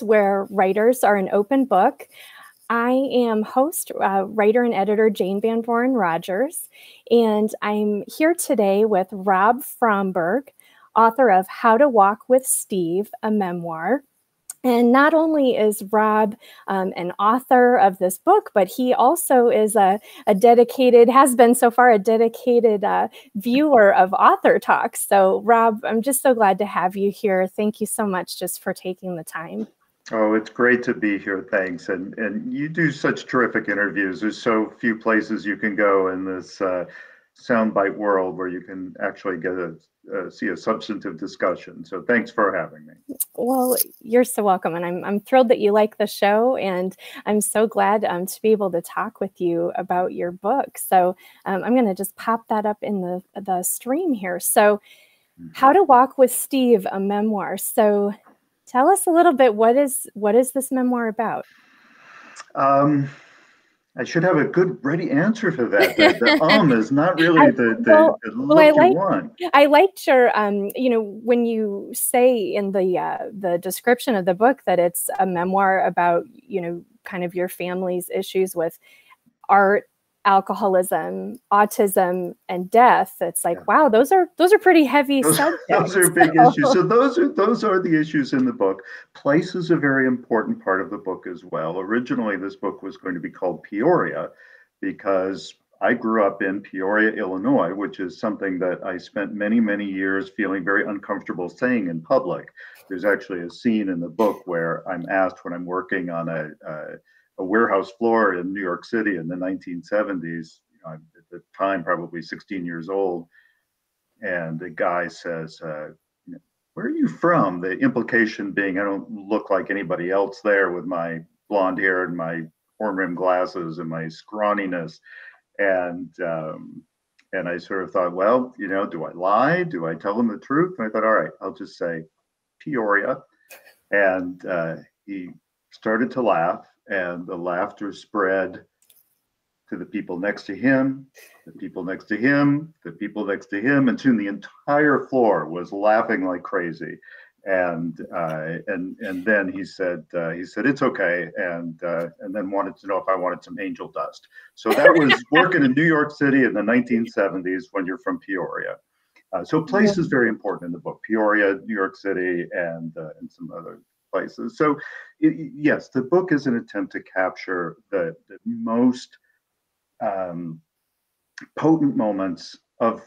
Where writers are an open book. I am host, uh, writer, and editor Jane VanVooren Rogers, and I'm here today with Rob Fromberg, author of How to Walk with Steve, a memoir. And not only is Rob um, an author of this book, but he also is a, a dedicated, has been so far a dedicated uh, viewer of Author Talks. So, Rob, I'm just so glad to have you here. Thank you so much just for taking the time. Oh, it's great to be here. Thanks. And and you do such terrific interviews. There's so few places you can go in this uh, soundbite world where you can actually get a uh, see a substantive discussion. So thanks for having me. Well, you're so welcome, and I'm I'm thrilled that you like the show, and I'm so glad um, to be able to talk with you about your book. So um, I'm going to just pop that up in the the stream here. So, mm-hmm. How to Walk with Steve, a memoir. So, tell us a little bit what is what is this memoir about? Um, I should have a good ready answer for that. The, the um is not really the, the, well, the look well, I like, you want. I liked your um, you know, when you say in the uh, the description of the book that it's a memoir about, you know, kind of your family's issues with art alcoholism, autism, and death. It's like, yeah. wow, those are those are pretty heavy those, subjects. Those are big issues. So those are those are the issues in the book. Place is a very important part of the book as well. Originally, this book was going to be called Peoria because I grew up in Peoria, Illinois, which is something that I spent many, many years feeling very uncomfortable saying in public. There's actually a scene in the book where I'm asked when I'm working on a, a a warehouse floor in New York City in the 1970s. You know, at the time, probably 16 years old, and the guy says, uh, "Where are you from?" The implication being, I don't look like anybody else there with my blonde hair and my horn-rimmed glasses and my scrawniness, and um, and I sort of thought, well, you know, do I lie? Do I tell him the truth? And I thought, all right, I'll just say Peoria, and uh, he started to laugh and the laughter spread to the people next to him, the people next to him, the people next to him, and soon the entire floor was laughing like crazy. And uh, and and then he said uh, he said it's okay, and uh, and then wanted to know if I wanted some angel dust. So that was working in New York City in the 1970s when you're from Peoria. Uh, so place is very important in the book. Peoria, New York City, and uh, and some other places. So, it, yes, the book is an attempt to capture the, the most um, potent moments of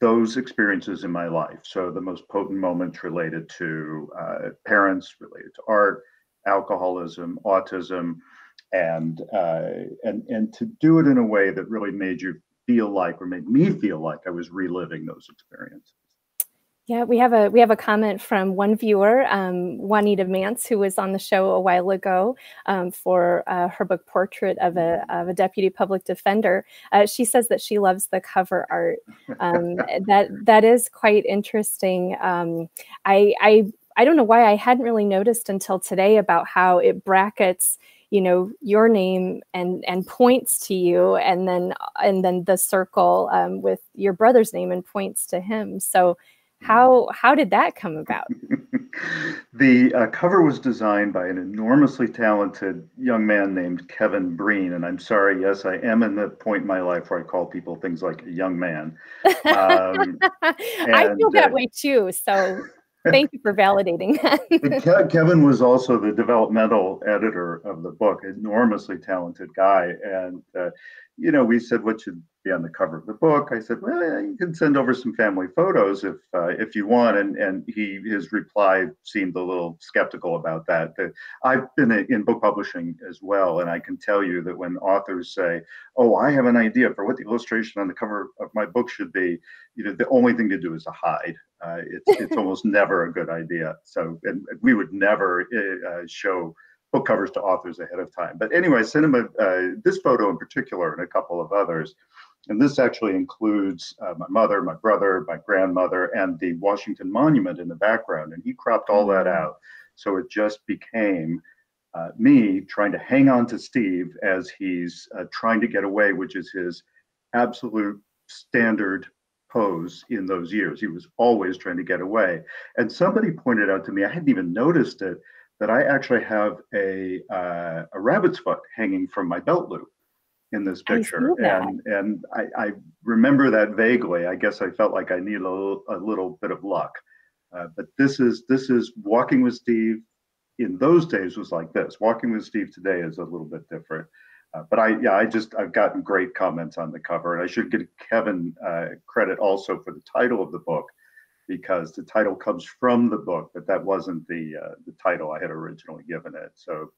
those experiences in my life. So, the most potent moments related to uh, parents, related to art, alcoholism, autism, and uh, and and to do it in a way that really made you feel like, or made me feel like, I was reliving those experiences. Yeah, we have a we have a comment from one viewer, um, Juanita Mance, who was on the show a while ago um, for uh, her book Portrait of a of a Deputy Public Defender. Uh, she says that she loves the cover art. Um, that that is quite interesting. Um, I I I don't know why I hadn't really noticed until today about how it brackets you know your name and and points to you and then and then the circle um, with your brother's name and points to him so how how did that come about? the uh, cover was designed by an enormously talented young man named Kevin Breen, and I'm sorry, yes, I am in the point in my life where I call people things like a young man. Um, I feel that uh, way too. So Thank you for validating that. Kevin was also the developmental editor of the book, enormously talented guy. And, uh, you know, we said, what should be on the cover of the book? I said, well, you can send over some family photos if uh, if you want. And and he his reply seemed a little skeptical about that. that. I've been in book publishing as well, and I can tell you that when authors say, "Oh, I have an idea for what the illustration on the cover of my book should be," you know, the only thing to do is to hide. Uh, it's it's almost never a good idea. So, and we would never uh, show book covers to authors ahead of time. But anyway, cinema, uh, this photo in particular, and a couple of others, and this actually includes uh, my mother, my brother, my grandmother, and the Washington Monument in the background. And he cropped all that mm-hmm. out, so it just became. Uh, me trying to hang on to Steve as he's uh, trying to get away, which is his absolute standard pose in those years. He was always trying to get away. And somebody pointed out to me, I hadn't even noticed it, that I actually have a uh, a rabbit's foot hanging from my belt loop in this picture, and and I, I, remember that vaguely. I guess I felt like I needed a little, a little bit of luck, uh, but this is this is walking with Steve. In those days, was like this. Walking with Steve today is a little bit different. Uh, but I, yeah, I just I've gotten great comments on the cover, and I should give Kevin uh, credit also for the title of the book because the title comes from the book, but that wasn't the uh, the title I had originally given it. So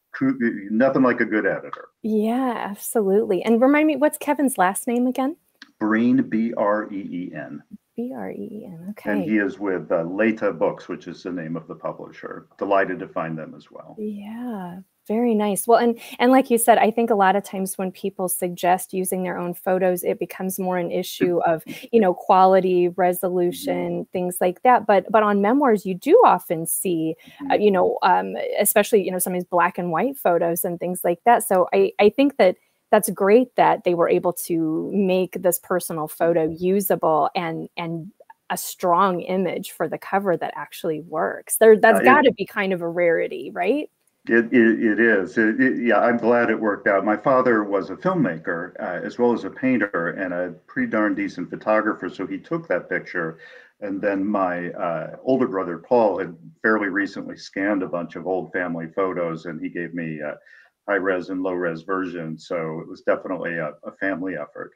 nothing like a good editor. Yeah, absolutely. And remind me, what's Kevin's last name again? Breen, B R E E N. B R E E N. Okay. And he is with uh, Leta Books, which is the name of the publisher. Delighted to find them as well. Yeah, very nice. Well, and and like you said, I think a lot of times when people suggest using their own photos, it becomes more an issue of you know quality, resolution, things like that. But but on memoirs, you do often see, uh, you know, um, especially you know some of these black and white photos and things like that. So I I think that that's great that they were able to make this personal photo usable and and a strong image for the cover that actually works. There, that's uh, got to be kind of a rarity, right? It, it, it is. It, it, yeah, I'm glad it worked out. My father was a filmmaker uh, as well as a painter and a pretty darn decent photographer. So he took that picture. And then my uh, older brother, Paul, had fairly recently scanned a bunch of old family photos and he gave me uh, high res and low res versions. So it was definitely a, a family effort.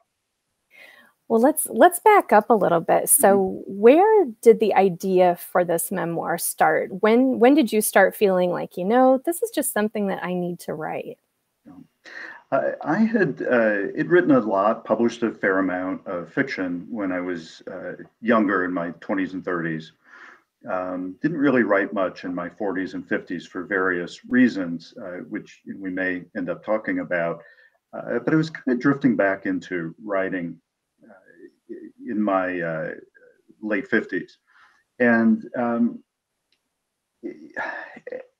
Well, let's let's back up a little bit. So, mm-hmm. where did the idea for this memoir start? When when did you start feeling like, you know, this is just something that I need to write? I, I had uh, it written a lot, published a fair amount of fiction when I was uh, younger, in my 20s and 30s. Um, didn't really write much in my 40s and 50s for various reasons, uh, which we may end up talking about. Uh, but I was kind of drifting back into writing in my uh, late 50s. And um,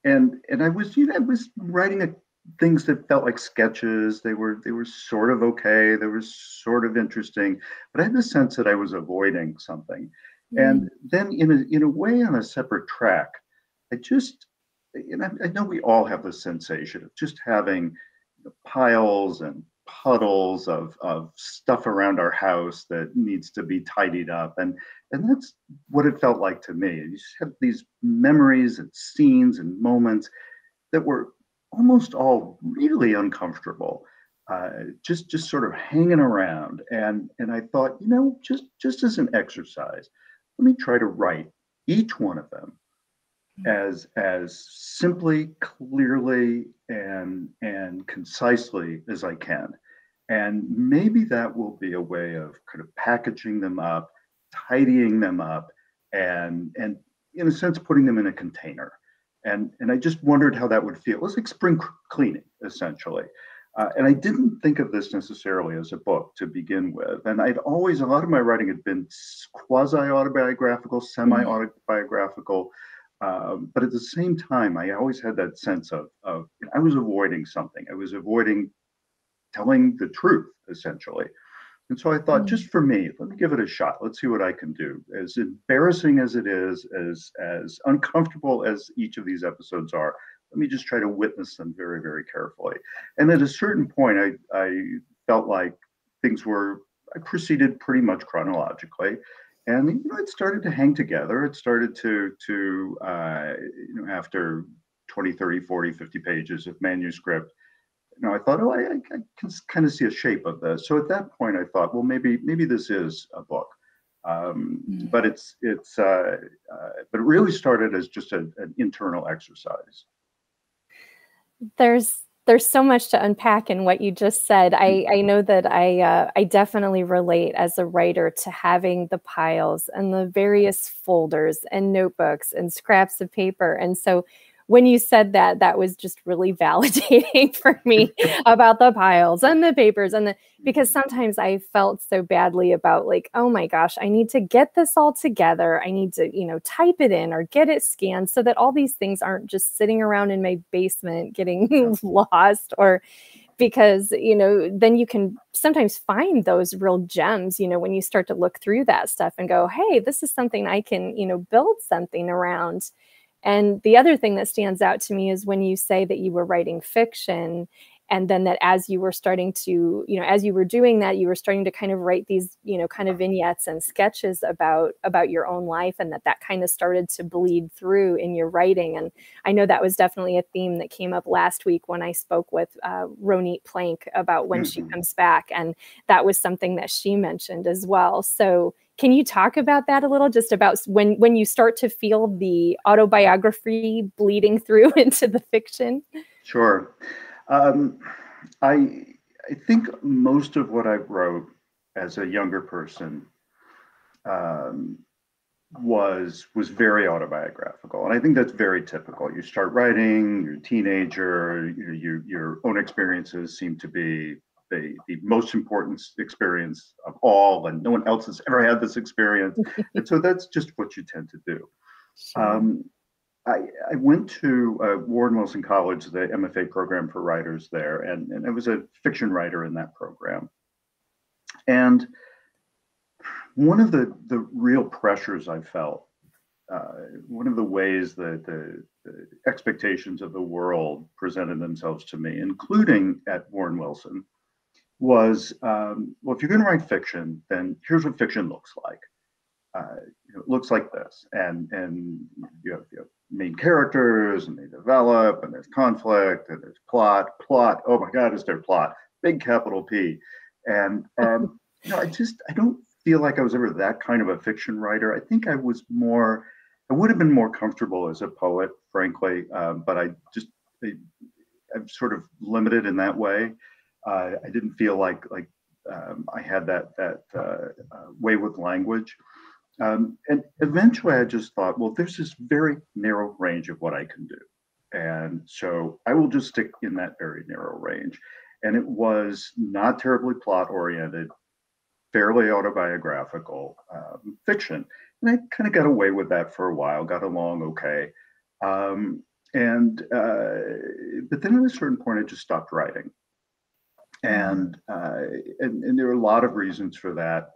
and and I was you know I was writing a, things that felt like sketches. They were they were sort of okay. They were sort of interesting, but I had the sense that I was avoiding something. Mm-hmm. And then in a in a way on a separate track, I just and I, I know we all have the sensation of just having piles and puddles of, of stuff around our house that needs to be tidied up. And, and that's what it felt like to me. You just have these memories and scenes and moments that were almost all really uncomfortable. Uh, just just sort of hanging around and and I thought you know just just as an exercise let me try to write each one of them. As as simply clearly and and concisely as I can. And maybe that will be a way of kind of packaging them up, tidying them up, and and in a sense putting them in a container. And and I just wondered how that would feel. It was like spring cleaning, essentially. Uh, and I didn't think of this necessarily as a book to begin with. And I'd always, a lot of my writing had been quasi autobiographical, semi autobiographical. Um, but at the same time, I always had that sense of, of I was avoiding something. I was avoiding telling the truth, essentially. And so I thought, mm. just for me, let me give it a shot. Let's see what I can do. As embarrassing as it is, as as uncomfortable as each of these episodes are, let me just try to witness them very, very carefully. And at a certain point, I I felt like things were I proceeded pretty much chronologically and you know it started to hang together. It started to to uh, you know after 20 30 40 50 pages of manuscript you know i thought oh I, I, can kind of see a shape of this. So at that point i thought well maybe maybe this is a book. Um, mm-hmm. but it's it's uh, uh, but it really started as just a, an internal exercise. There's there's so much to unpack in what you just said. I, mm-hmm. I know that I uh, I definitely relate as a writer to having the piles and the various folders and notebooks and scraps of paper. And so when you said that, that was just really validating for me about the piles and the papers and the because mm-hmm. sometimes I felt so badly about like, oh my gosh, I need to get this all together. I need to, you know, type it in or get it scanned so that all these things aren't just sitting around in my basement getting lost or because you know then you can sometimes find those real gems you know when you start to look through that stuff and go hey this is something i can you know build something around And the other thing that stands out to me is when you say that you were writing fiction and then that as you were starting to you know as you were doing that you were starting to kind of write these you know kind of vignettes and sketches about about your own life and that that kind of started to bleed through in your writing and i know that was definitely a theme that came up last week when i spoke with uh, ronit plank about when mm-hmm. she comes back and that was something that she mentioned as well so can you talk about that a little just about when when you start to feel the autobiography bleeding through into the fiction sure um, I I think most of what I wrote as a younger person um, was was very autobiographical, and I think that's very typical. You start writing, you're a teenager, you, you, your own experiences seem to be the, the most important experience of all, and no one else has ever had this experience, and so that's just what you tend to do. Um, I, I went to uh, Warren Wilson College, the MFA program for writers there, and, and I was a fiction writer in that program. And one of the, the real pressures I felt, uh, one of the ways that the, the, expectations of the world presented themselves to me, including at Warren Wilson, was um, well, if you're going to write fiction, then here's what fiction looks like. Uh, you know, it looks like this, and and you have, you have main characters and they develop and there's conflict and there's plot plot oh my god is there plot? Big capital p. And um, you know i just i don't feel like i was ever that kind of a fiction writer. I think i was more i would have been more comfortable as a poet frankly um, but i just I, i'm sort of limited in that way uh, i didn't feel like like um, i had that that uh, uh, way with language um, and eventually I just thought, well, there's this very narrow range of what I can do. And so I will just stick in that very narrow range. And it was not terribly plot oriented, fairly autobiographical um, fiction. And I kind of got away with that for a while, got along okay. Um, and, uh, but then at a certain point, I just stopped writing. And, uh, and, and there are a lot of reasons for that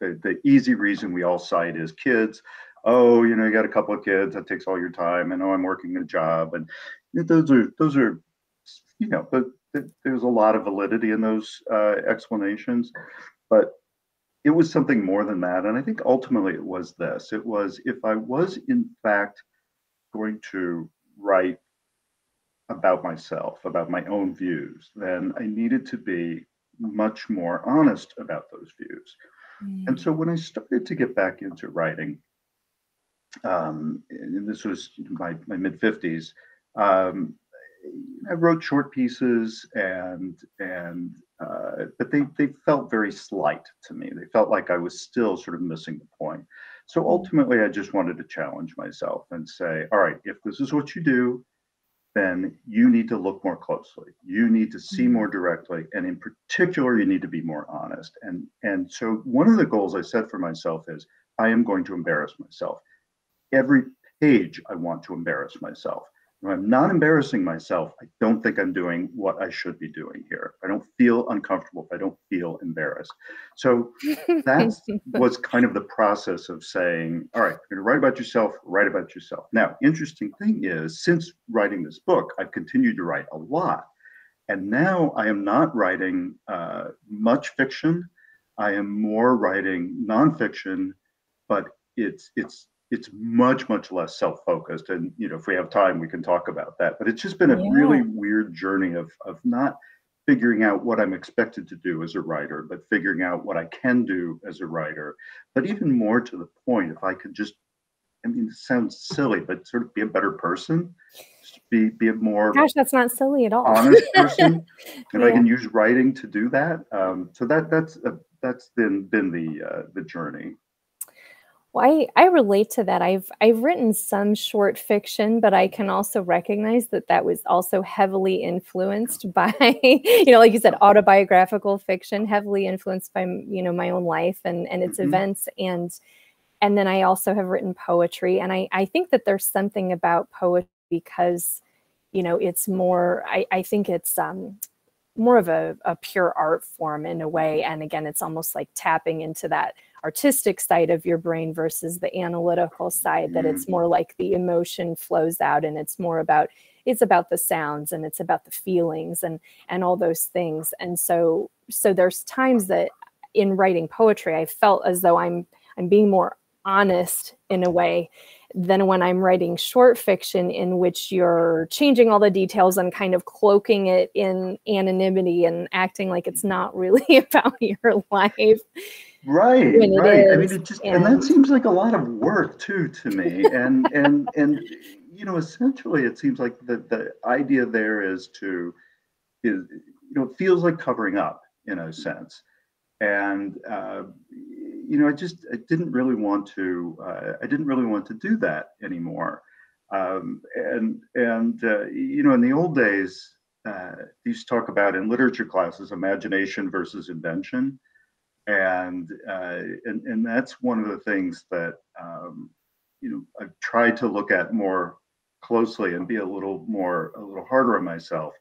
the, the easy reason we all cite is kids. Oh, you know, you got a couple of kids, that takes all your time, and oh, I'm working a job, and those are those are, you know, but there's a lot of validity in those uh, explanations, but it was something more than that, and I think ultimately it was this. It was if I was in fact going to write about myself, about my own views, then I needed to be much more honest about those views. Mm. And so when I started to get back into writing, um, and this was my, my mid 50s, um, I wrote short pieces and and uh, but they they felt very slight to me. They felt like I was still sort of missing the point. So ultimately, I just wanted to challenge myself and say, all right, if this is what you do, then you need to look more closely. You need to see more mm-hmm. directly, and in particular, you need to be more honest. And and so one of the goals I set for myself is I am going to embarrass myself. Every page I want to embarrass myself. I'm not embarrassing myself, I don't think I'm doing what I should be doing here. I don't feel uncomfortable if I don't feel embarrassed. So that was kind of the process of saying, all right, you're going to write about yourself, write about yourself. Now, interesting thing is, since writing this book, I've continued to write a lot. And now I am not writing uh, much fiction. I am more writing nonfiction, but it's it's it's much much less self-focused. And you know if we have time we can talk about that. But it's just been a yeah. really weird journey of of not figuring out what i'm expected to do as a writer but figuring out what i can do as a writer. But even more to the point if i could just i mean it sounds silly but sort of be a better person be be a more gosh that's not silly at all. honest person. And yeah. i can use writing to do that. Um, so that that's uh, that's been been the uh, the journey well, I, I relate to that. I've I've written some short fiction, but I can also recognize that that was also heavily influenced by, you know, like you said, autobiographical fiction, heavily influenced by you know my own life and and its mm-hmm. events, and and then I also have written poetry, and I I think that there's something about poetry because, you know, it's more. I I think it's um more of a, a pure art form in a way, and again, it's almost like tapping into that artistic side of your brain versus the analytical side that it's mm. more like the emotion flows out and it's more about it's about the sounds and it's about the feelings and and all those things and so so there's times that in writing poetry i felt as though i'm i'm being more honest in a way than when I'm writing short fiction in which you're changing all the details and kind of cloaking it in anonymity and acting like it's not really about your life. Right, right. I mean, it just and, and that seems like a lot of work too to me. And and and you know, essentially, it seems like the the idea there is to is you know, it feels like covering up in a sense, and uh, you know, I just I didn't really want to uh, I didn't really want to do that anymore. Um, and and uh, you know, in the old days, uh, used to talk about in literature classes imagination versus invention, and uh, and and that's one of the things that um, you know I've tried to look at more closely and be a little more a little harder on myself.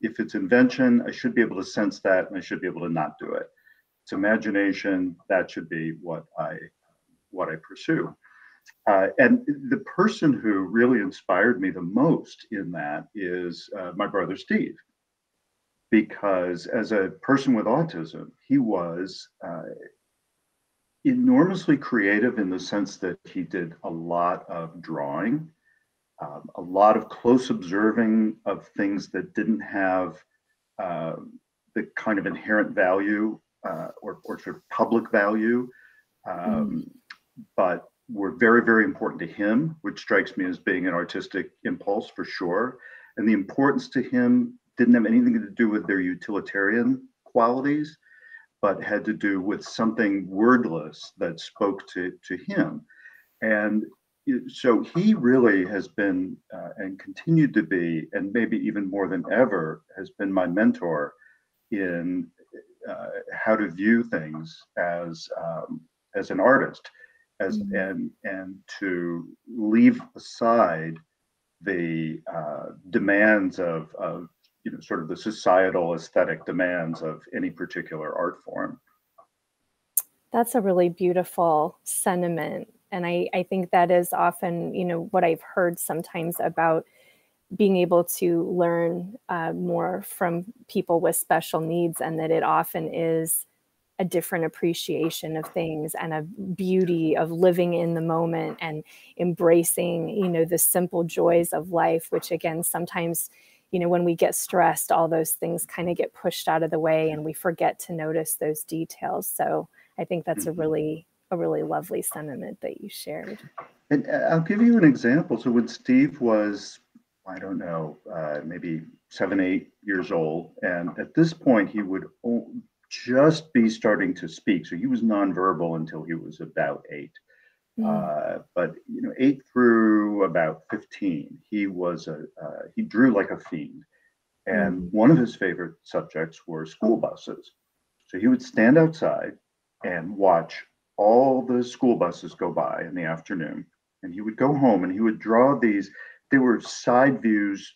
If it's invention, I should be able to sense that, and I should be able to not do it it's imagination. That should be what I what I pursue. Uh, and the person who really inspired me the most in that is uh, my brother Steve, because as a person with autism, he was uh, enormously creative in the sense that he did a lot of drawing, um, a lot of close observing of things that didn't have uh, the kind of inherent value uh, or, or sort of public value, um, mm. but were very, very important to him, which strikes me as being an artistic impulse for sure. And the importance to him didn't have anything to do with their utilitarian qualities, but had to do with something wordless that spoke to, to him. And so he really has been uh, and continued to be, and maybe even more than ever, has been my mentor in uh, how to view things as um, as an artist, as mm-hmm. and and to leave aside the uh, demands of of you know sort of the societal aesthetic demands of any particular art form. That's a really beautiful sentiment. And I, I think that is often, you know, what I've heard sometimes about being able to learn uh, more from people with special needs and that it often is a different appreciation of things and a beauty of living in the moment and embracing you know the simple joys of life which again sometimes you know when we get stressed all those things kind of get pushed out of the way and we forget to notice those details so i think that's a mm-hmm. really a really lovely sentiment that you shared and uh, i'll give you an example so when steve was I don't know, uh, maybe seven, eight years old. And at this point, he would just be starting to speak. So he was nonverbal until he was about eight. Mm. Uh, but you know, eight through about fifteen, he was a uh, he drew like a fiend, and mm. one of his favorite subjects were school buses. So he would stand outside and watch all the school buses go by in the afternoon, and he would go home and he would draw these they were side views,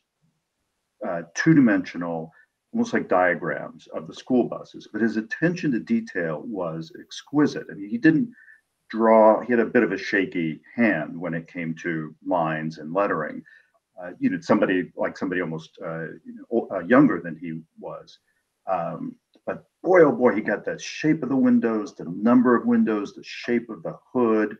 uh, two dimensional, almost like diagrams of the school buses. But his attention to detail was exquisite. I mean, he didn't draw, he had a bit of a shaky hand when it came to lines and lettering. Uh, you know, somebody like somebody almost uh, you know, uh, younger than he was. Um, but boy, oh boy, he got the shape of the windows, the number of windows, the shape of the hood,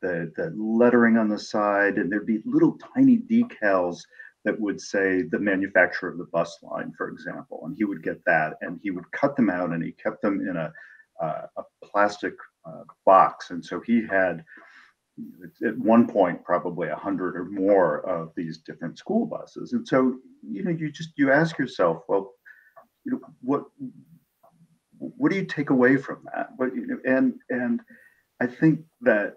the, the lettering on the side, and there'd be little tiny decals that would say the manufacturer of the bus line, for example, and he would get that, and he would cut them out, and he kept them in a uh, a plastic uh, box, and so he had at one point probably a hundred or more of these different school buses, and so you know you just you ask yourself, well, you know what what do you take away from that? But you know, and and I think that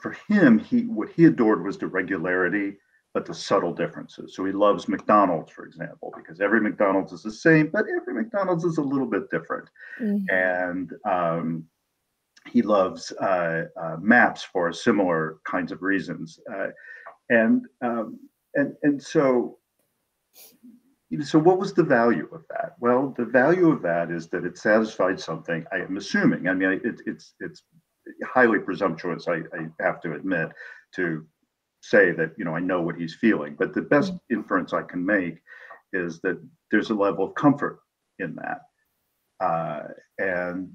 for him, he what he adored was the regularity, but the subtle differences. So he loves McDonald's, for example, because every McDonald's is the same, but every McDonald's is a little bit different. Mm-hmm. And um, he loves uh, uh, maps for similar kinds of reasons. Uh, and um, and and so so what was the value of that? Well, the value of that is that it satisfied something. I am assuming. I mean, it, it's it's highly presumptuous. I, I have to admit to say that you know I know what he's feeling, but the best mm-hmm. inference I can make is that there's a level of comfort in that, uh, and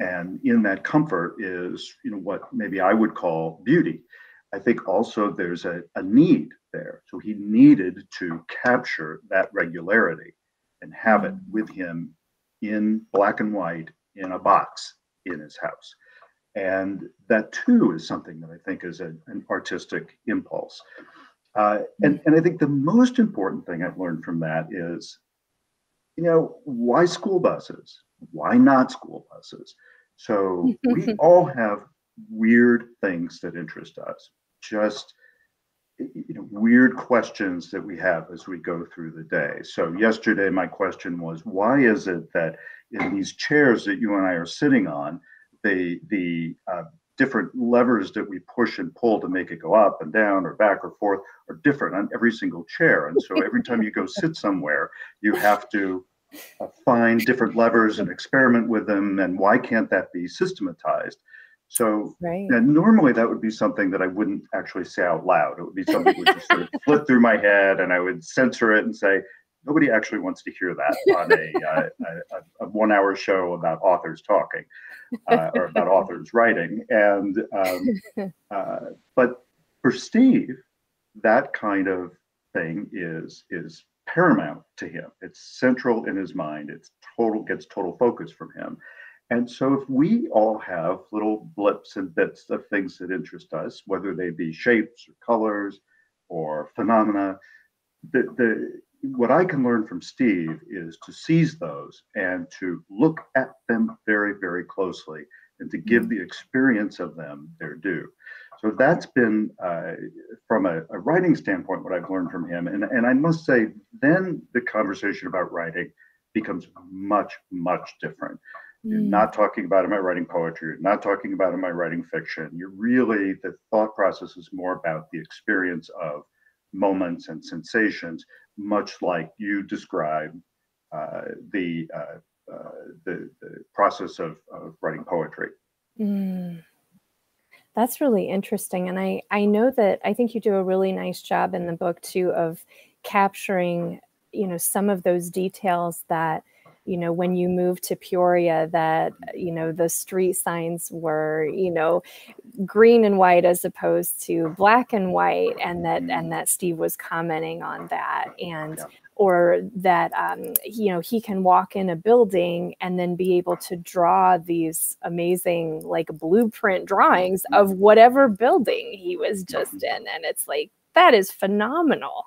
and in that comfort is you know what maybe I would call beauty. I think also there's a, a need there. So he needed to capture that regularity and have it mm-hmm. with him in black and white in a box in his house. And that too is something that I think is a, an artistic impulse. Uh, and, and I think the most important thing I've learned from that is, you know, why school buses? Why not school buses? So we all have weird things that interest us. Just you know weird questions that we have as we go through the day. So yesterday my question was why is it that in these chairs that you and I are sitting on, the the uh, different levers that we push and pull to make it go up and down or back or forth are different on every single chair. And so every time you go sit somewhere, you have to uh, find different levers and experiment with them. And why can't that be systematized? So right. normally that would be something that I wouldn't actually say out loud. It would be something that would just sort of flip through my head and I would censor it and say, nobody actually wants to hear that on a, uh, a, a one hour show about authors talking uh, or about authors writing. And, um, uh, but for Steve, that kind of thing is, is paramount to him. It's central in his mind. It's total, gets total focus from him. And so, if we all have little blips and bits of things that interest us, whether they be shapes or colors or phenomena, the, the what I can learn from Steve is to seize those and to look at them very, very closely and to give mm-hmm. the experience of them their due. So that's been, uh, from a, a, writing standpoint, what I've learned from him. And, and I must say, then the conversation about writing becomes much, much different. You're mm. not talking about am I writing poetry? You're not talking about am I writing fiction? You're really, the thought process is more about the experience of moments and sensations, much like you describe uh, the, uh, uh, the, the process of, of writing poetry. Mm. That's really interesting. And I, I know that I think you do a really nice job in the book too of capturing, you know, some of those details that you know when you moved to peoria that you know the street signs were you know green and white as opposed to black and white and that and mm-hmm. that steve was commenting on that and or that um, you know he can walk in a building and then be able to draw these amazing like blueprint drawings of mm-hmm. whatever building he was just mm-hmm. in and it's like that is phenomenal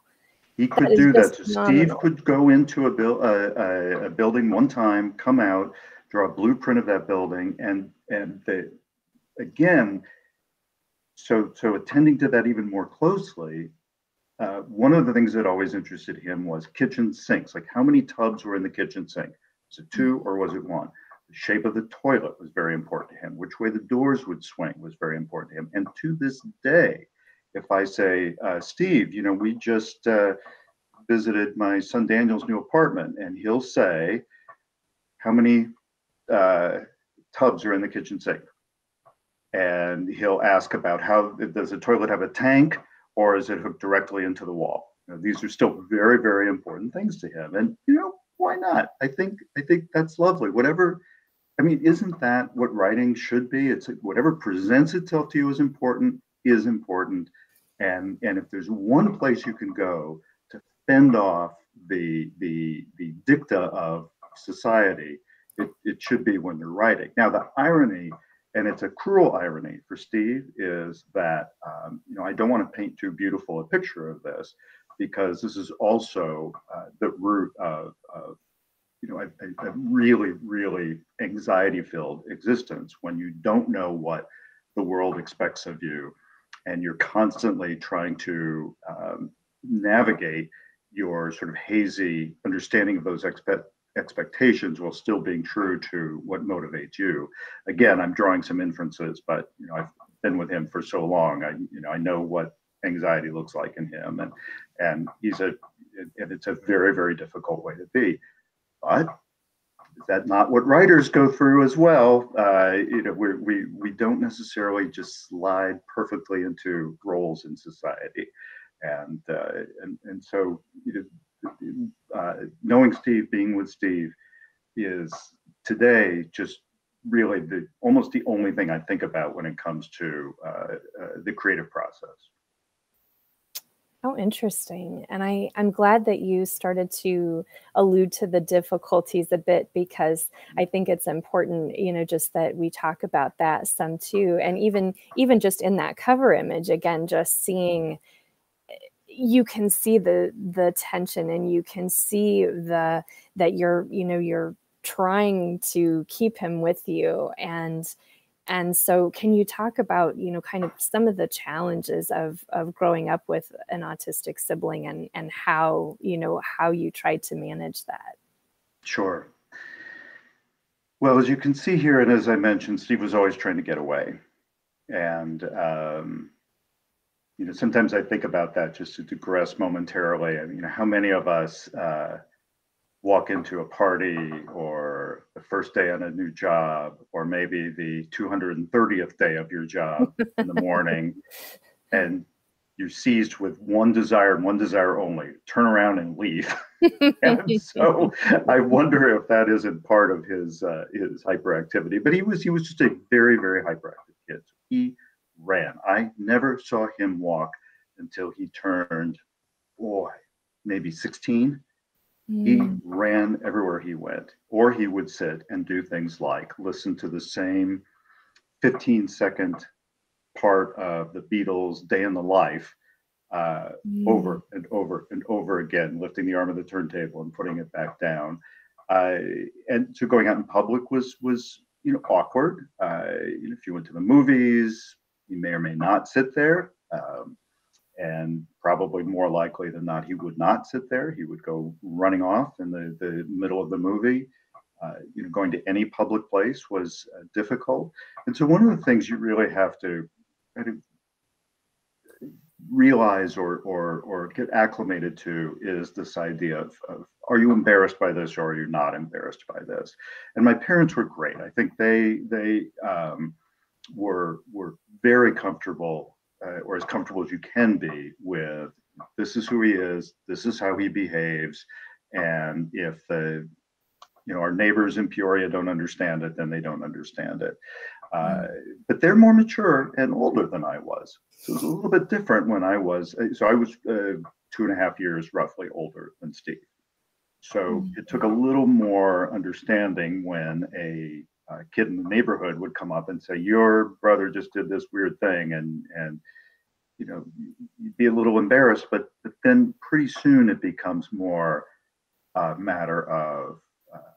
he could that do that. So Steve could go into a, build, a, a, building one time, come out, draw a blueprint of that building, and and the, again, so so attending to that even more closely. Uh, one of the things that always interested him was kitchen sinks. Like how many tubs were in the kitchen sink? Was it two or was it one? The shape of the toilet was very important to him. Which way the doors would swing was very important to him. And to this day, if I say, uh, Steve, you know, we just uh, visited my son Daniel's new apartment, and he'll say, How many uh, tubs are in the kitchen sink? And he'll ask about how does the toilet have a tank or is it hooked directly into the wall? You know, these are still very, very important things to him. And, you know, why not? I think I think that's lovely. Whatever I mean, isn't that what writing should be? It's whatever presents itself to you is important is important. And, and if there's one place you can go to fend off the, the, the dicta of society, it, it should be when you're writing. Now, the irony, and it's a cruel irony for Steve, is that, um, you know, I don't want to paint too beautiful a picture of this because this is also uh, the root of, of you know, a, a really, really anxiety filled existence when you don't know what the world expects of you and you're constantly trying to um, navigate your sort of hazy understanding of those expe- expectations while still being true to what motivates you. Again, I'm drawing some inferences, but you know, I've been with him for so long. I, you know, I know what anxiety looks like in him, and and he's a and, it's a very, very difficult way to be. But is that not what writers go through as well? Uh, you know, we we we don't necessarily just slide perfectly into roles in society, and uh, and and so you know, uh, knowing Steve, being with Steve, is today just really the almost the only thing I think about when it comes to uh, uh, the creative process. Oh, interesting. And I, I'm glad that you started to allude to the difficulties a bit because I think it's important, you know, just that we talk about that some too. And even even just in that cover image, again, just seeing you can see the the tension and you can see the that you're, you know, you're trying to keep him with you. And and so can you talk about you know kind of some of the challenges of of growing up with an autistic sibling and and how you know how you tried to manage that? Sure. Well as you can see here and as i mentioned steve was always trying to get away. And um, you know sometimes i think about that just to digress momentarily. I mean, you know how many of us uh, walk into a party or the first day on a new job or maybe the 230th day of your job in the morning and you're seized with one desire and one desire only turn around and leave. And so i wonder if that isn't part of his uh, his hyperactivity but he was he was just a very very hyperactive kid. He ran i never saw him walk until he turned boy maybe 16 he mm. ran everywhere he went, or he would sit and do things like listen to the same 15 second part of the Beatles' Day in the Life uh, mm. over and over and over again, lifting the arm of the turntable and putting it back down. Uh, and so going out in public was was you know awkward. Uh, you know, if you went to the movies, you may or may not sit there. Um, and probably more likely than not, he would not sit there. He would go running off in the, the middle of the movie. Uh, you know, going to any public place was uh, difficult. And so, one of the things you really have to kind of realize or, or, or get acclimated to is this idea of, of are you embarrassed by this or are you not embarrassed by this? And my parents were great. I think they they um, were were very comfortable uh, or as comfortable as you can be with this is who he is, this is how he behaves, and if the you know our neighbors in Peoria don't understand it, then they don't understand it. Uh, but they're more mature and older than I was, so it's a little bit different when I was. Uh, so I was uh, two and a half years roughly older than Steve. So mm. it took a little more understanding when a uh, kid in the neighborhood would come up and say, "Your brother just did this weird thing," and and you know you'd be a little embarrassed, but but then pretty soon it becomes more a matter of uh,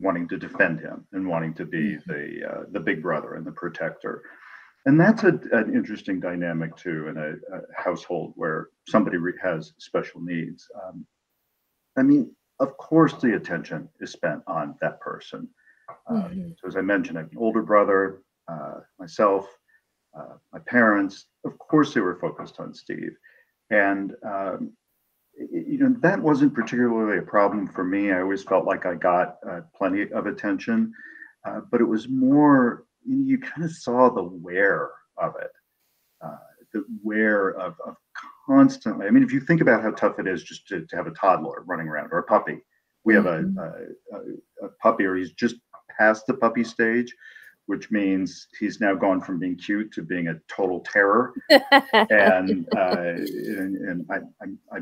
wanting to defend him and wanting to be mm-hmm. the uh, the big brother and the protector. And that's a, an interesting dynamic too in a, a household where somebody re- has special needs. Um, I mean, of course, the attention is spent on that person. Um, mm-hmm. So as I mentioned, I have an older brother, uh, myself, uh, my parents. Of course, they were focused on Steve, and um, you know that wasn't particularly a problem for me. I always felt like I got uh, plenty of attention, uh, but it was more you, know, you kind of saw the wear of it, uh, the wear of, of constantly. I mean, if you think about how tough it is just to, to have a toddler running around or a puppy. We have mm-hmm. a, a, a, puppy, or he's just past the puppy stage, which means he's now gone from being cute to being a total terror. and, uh, and, and I, I, I,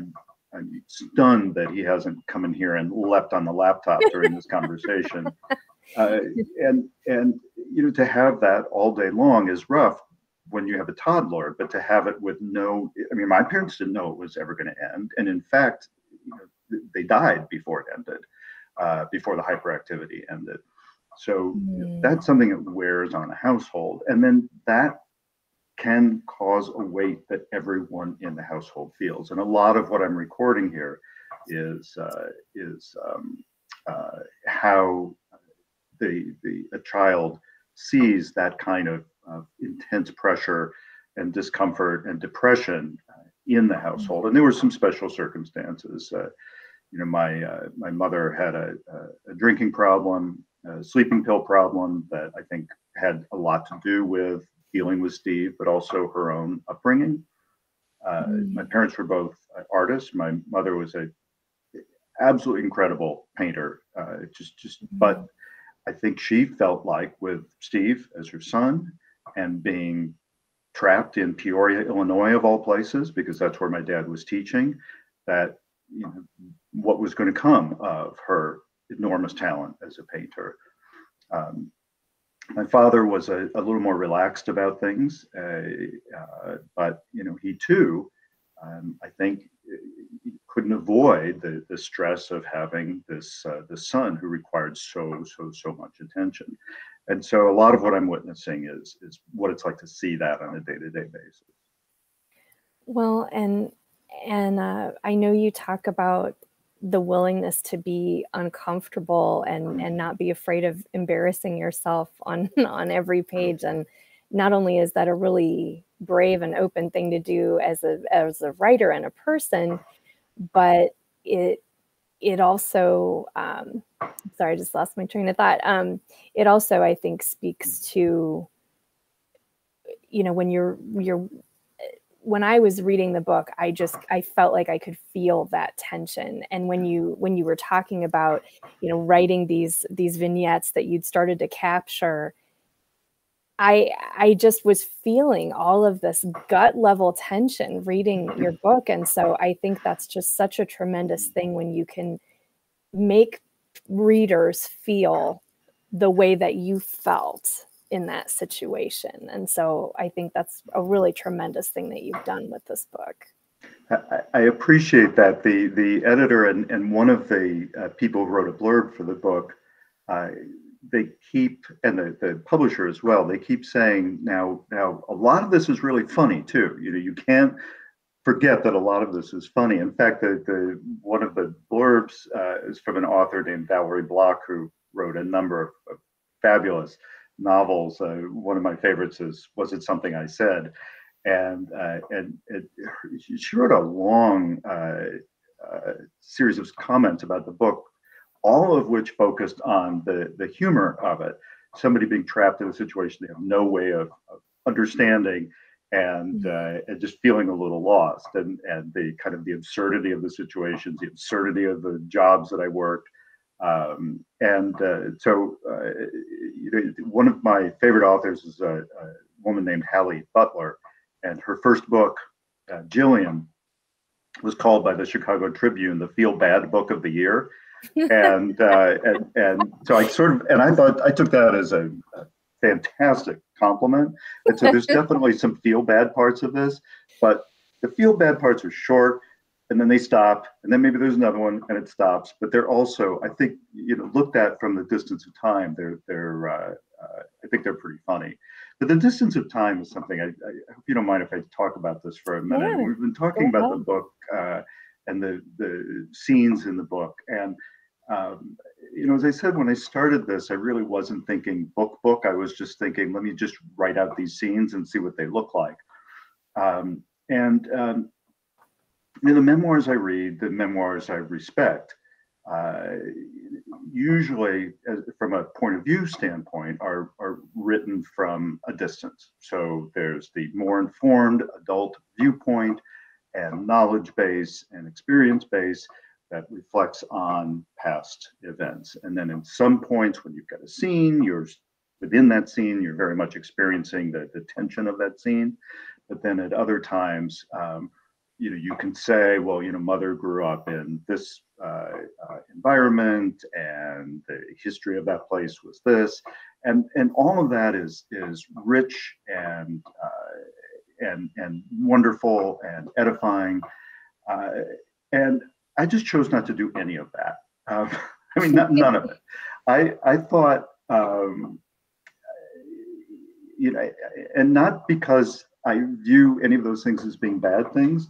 I'm stunned that he hasn't come in here and leapt on the laptop during this conversation. Uh, and and you know to have that all day long is rough when you have a toddler, but to have it with no, I mean, my parents didn't know it was ever going to end, and in fact, you know, they died before it ended, uh, before the hyperactivity ended. So mm. that's something that wears on a household. And then that can cause a weight that everyone in the household feels. And a lot of what I'm recording here is uh, is um, uh, how the the a child sees that kind of, of intense pressure and discomfort and depression uh, in the household, and there were some special circumstances. Uh, you know, my uh, my mother had a, a, drinking problem, sleeping pill problem that I think had a lot to do with dealing with Steve, but also her own upbringing. Uh, mm. My parents were both artists. My mother was a absolutely incredible painter. Uh, just just, mm. but I think she felt like with Steve as her son and being trapped in Peoria, Illinois, of all places, because that's where my dad was teaching, that you know, what was going to come of her enormous talent as a painter. Um, my father was a, a, little more relaxed about things, uh, uh, but you know he too, um, I think, couldn't avoid the, the stress of having this uh, this son who required so so so much attention, and so a lot of what I'm witnessing is is what it's like to see that on a day to day basis. Well, and and uh, I know you talk about the willingness to be uncomfortable and mm-hmm. and not be afraid of embarrassing yourself on on every page. And not only is that a really brave and open thing to do as a as a writer and a person but it it also um, sorry i just lost my train of thought. Um, it also i think speaks to you know when you're you're when I was reading the book, I just I felt like I could feel that tension. And when you when you were talking about, you know, writing these these vignettes that you'd started to capture, I I just was feeling all of this gut level tension reading mm-hmm. your book. And so I think that's just such a tremendous thing when you can make readers feel the way that you felt in that situation. And so I think that's a really tremendous thing that you've done with this book. I, appreciate that. The the editor and, and one of the uh, people who wrote a blurb for the book, uh, they keep and the, the publisher as well. They keep saying now now a lot of this is really funny too. You know you can't forget that a lot of this is funny. In fact, the, the one of the blurbs uh, is from an author named Valerie Block who wrote a number of, of fabulous novels. Uh, one of my favorites is "Was It Something I Said," and uh, and it, she wrote a long uh, uh, series of comments about the book, all of which focused on the the humor of it. Somebody being trapped in a situation they have no way of, of understanding. And, mm-hmm. uh, and just feeling a little lost, and and the kind of the absurdity of the situations, the absurdity of the jobs that I worked, um, and uh, so, uh, you know, one of my favorite authors is a, a, woman named Halle Butler, and her first book, uh, Jillian, was called by the Chicago Tribune the Feel Bad Book of the Year. and, uh, and and so I sort of and I thought I took that as a, a fantastic compliment. And so there's definitely some feel bad parts of this, but the feel bad parts are short and then they stop and then maybe there's another one and it stops. But they're also i think you know looked at from the distance of time they're they're uh, uh, i think they're pretty funny. But the distance of time is something i, I hope you don't mind if i talk about this for a minute. Yeah. we've been talking about the book uh, and the the scenes in the book and um, you know as i said when i started this i really wasn't thinking book book. I was just thinking let me just write out these scenes and see what they look like. Um, and um, the memoirs I read, the memoirs I respect, uh, usually, as, from a point of view standpoint, are, are written from a distance. So there's the more informed adult viewpoint and knowledge base and experience base that reflects on past events. And then in some points, when you've got a scene, you're within that scene, you're very much experiencing the, the tension of that scene. But then at other times, um, you know you can say well you know mother grew up in this uh, uh, environment and the history of that place was this. And and all of that is is rich and uh, and and wonderful and edifying. Uh, and i just chose not to do any of that. Um, i mean not, none of it. I i thought um, you know and not because I view any of those things as being bad things,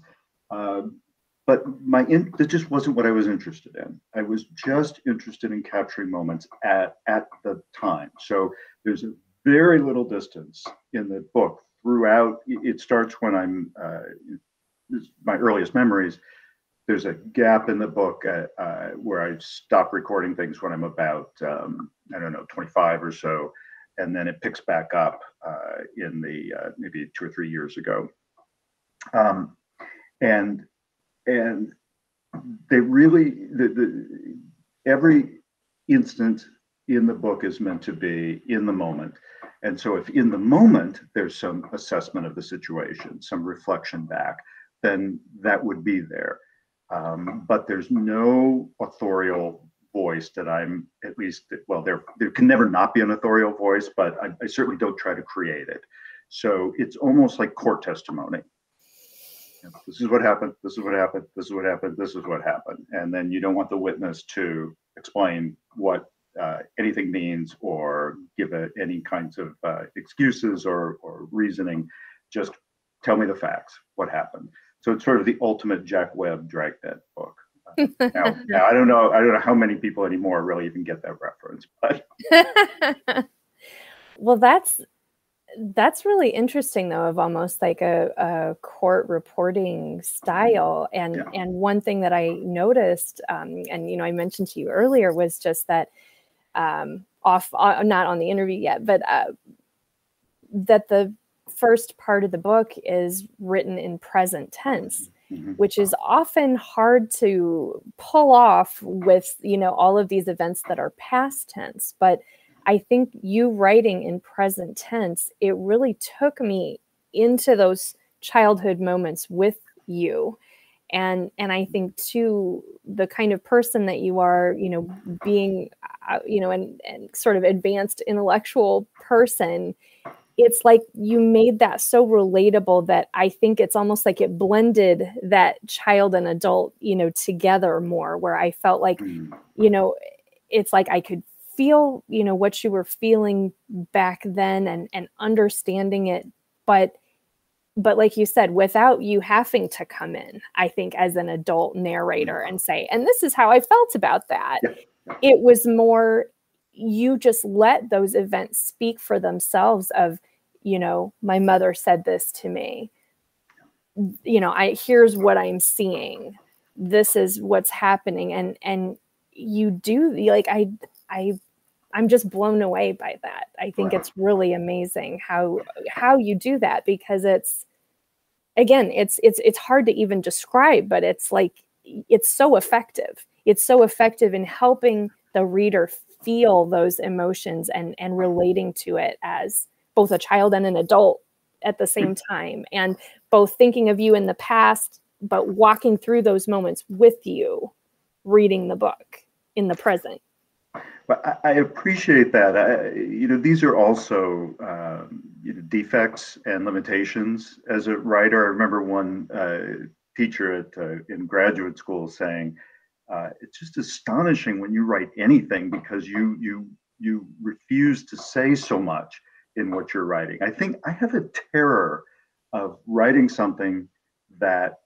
um, but my in, that just wasn't what I was interested in. I was just interested in capturing moments at at the time. So there's a very little distance in the book throughout. It starts when I'm uh, my earliest memories. There's a gap in the book uh, uh, where I stop recording things when I'm about um, I don't know 25 or so, and then it picks back up uh, in the uh, maybe two or three years ago. Um, and and they really the, the every instant in the book is meant to be in the moment. And so, if in the moment there's some assessment of the situation, some reflection back, then that would be there. Um, but there's no authorial voice that I'm at least, well, there, there can never not be an authorial voice, but I, I certainly don't try to create it. So it's almost like court testimony. This is what happened. This is what happened. This is what happened. This is what happened. And then you don't want the witness to explain what uh, anything means or give a, any kinds of uh, excuses or, or reasoning. Just tell me the facts. What happened? So it's sort of the ultimate Jack Webb Dragnet book. Uh, now, now, I don't know. I don't know how many people anymore really even get that reference, but. well, that's that's really interesting though of almost like a, a court reporting style and yeah. and one thing that i noticed um, and you know i mentioned to you earlier was just that um, off uh, not on the interview yet but uh, that the first part of the book is written in present tense mm-hmm. which is often hard to pull off with you know all of these events that are past tense but I think you writing in present tense, it really took me into those childhood moments with you. And and I think too the kind of person that you are, you know, being uh, you know, and, and sort of advanced intellectual person, it's like you made that so relatable that I think it's almost like it blended that child and adult, you know, together more where I felt like, mm. you know, it's like I could feel you know what you were feeling back then and and understanding it but but like you said without you having to come in i think as an adult narrator and say and this is how i felt about that. Yeah. it was more you just let those events speak for themselves of you know my mother said this to me. You know i here's what i'm seeing. This is what's happening. And and you do like i I I'm just blown away by that. I think it's really amazing how how you do that because it's again, it's it's it's hard to even describe, but it's like it's so effective. It's so effective in helping the reader feel those emotions and and relating to it as both a child and an adult at the same mm-hmm. time and both thinking of you in the past but walking through those moments with you reading the book in the present but I, I appreciate that. I, you know, these are also um, you know, defects and limitations as a writer. I remember one uh, teacher at uh, in graduate school saying, uh, "It's just astonishing when you write anything because you you you refuse to say so much in what you're writing." I think I have a terror of writing something that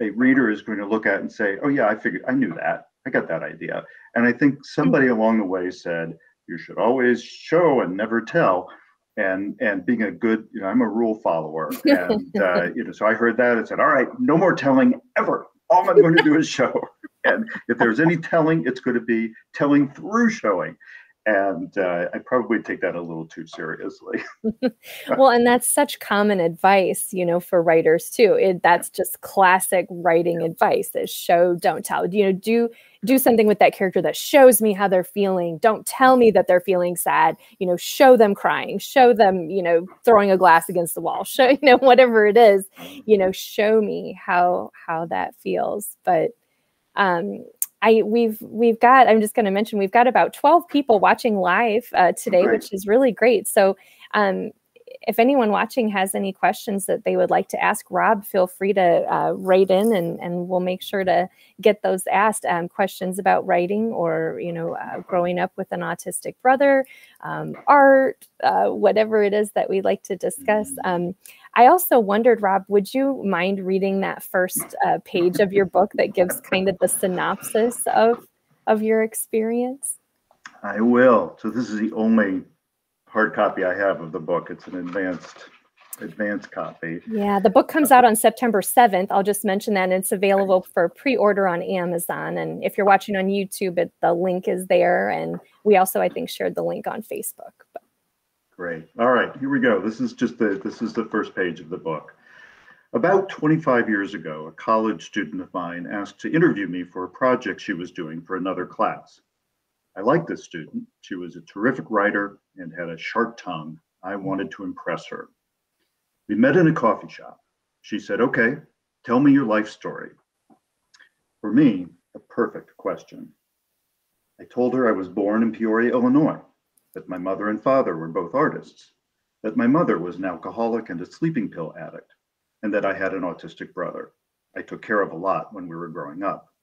a reader is going to look at and say, "Oh yeah, I figured I knew that." I got that idea. And I think somebody along the way said, you should always show and never tell. And and being a good, you know, I'm a rule follower. And uh, you know, so I heard that and said, all right, no more telling ever. All I'm going to do is show. And if there's any telling, it's going to be telling through showing and uh, I probably take that a little too seriously. well, and that's such common advice, you know, for writers too. It, that's just classic writing advice: is show, don't tell. You know, do do something with that character that shows me how they're feeling. Don't tell me that they're feeling sad. You know, show them crying. Show them, you know, throwing a glass against the wall. Show, you know, whatever it is. You know, show me how how that feels. But um, I we've we've got I'm just going to mention we've got about 12 people watching live uh, today, which is really great. So um, if anyone watching has any questions that they would like to ask Rob, feel free to uh, write in and, and we'll make sure to get those asked. Um, questions about writing or, you know, uh, growing up with an autistic brother, um, art, uh, whatever it is that we'd like to discuss. Um, I also wondered, Rob, would you mind reading that first uh, page of your book that gives kind of the synopsis of, of your experience? I will. So this is the only hard copy I have of the book. It's an advanced advanced copy. Yeah, the book comes out on September 7th. I'll just mention that. And it's available for pre order on Amazon. And if you're watching on YouTube, it, the link is there. And we also, I think, shared the link on Facebook. But. Great. All right, here we go. This is just the this is the first page of the book. About 25 years ago, a college student of mine asked to interview me for a project she was doing for another class. I liked this student. She was a terrific writer and had a sharp tongue. I mm-hmm. wanted to impress her. We met in a coffee shop. She said, Okay, tell me your life story. For me, a perfect question. I told her I was born in Peoria, Illinois, that my mother and father were both artists, that my mother was an alcoholic and a sleeping pill addict, and that I had an autistic brother. I took care of a lot when we were growing up.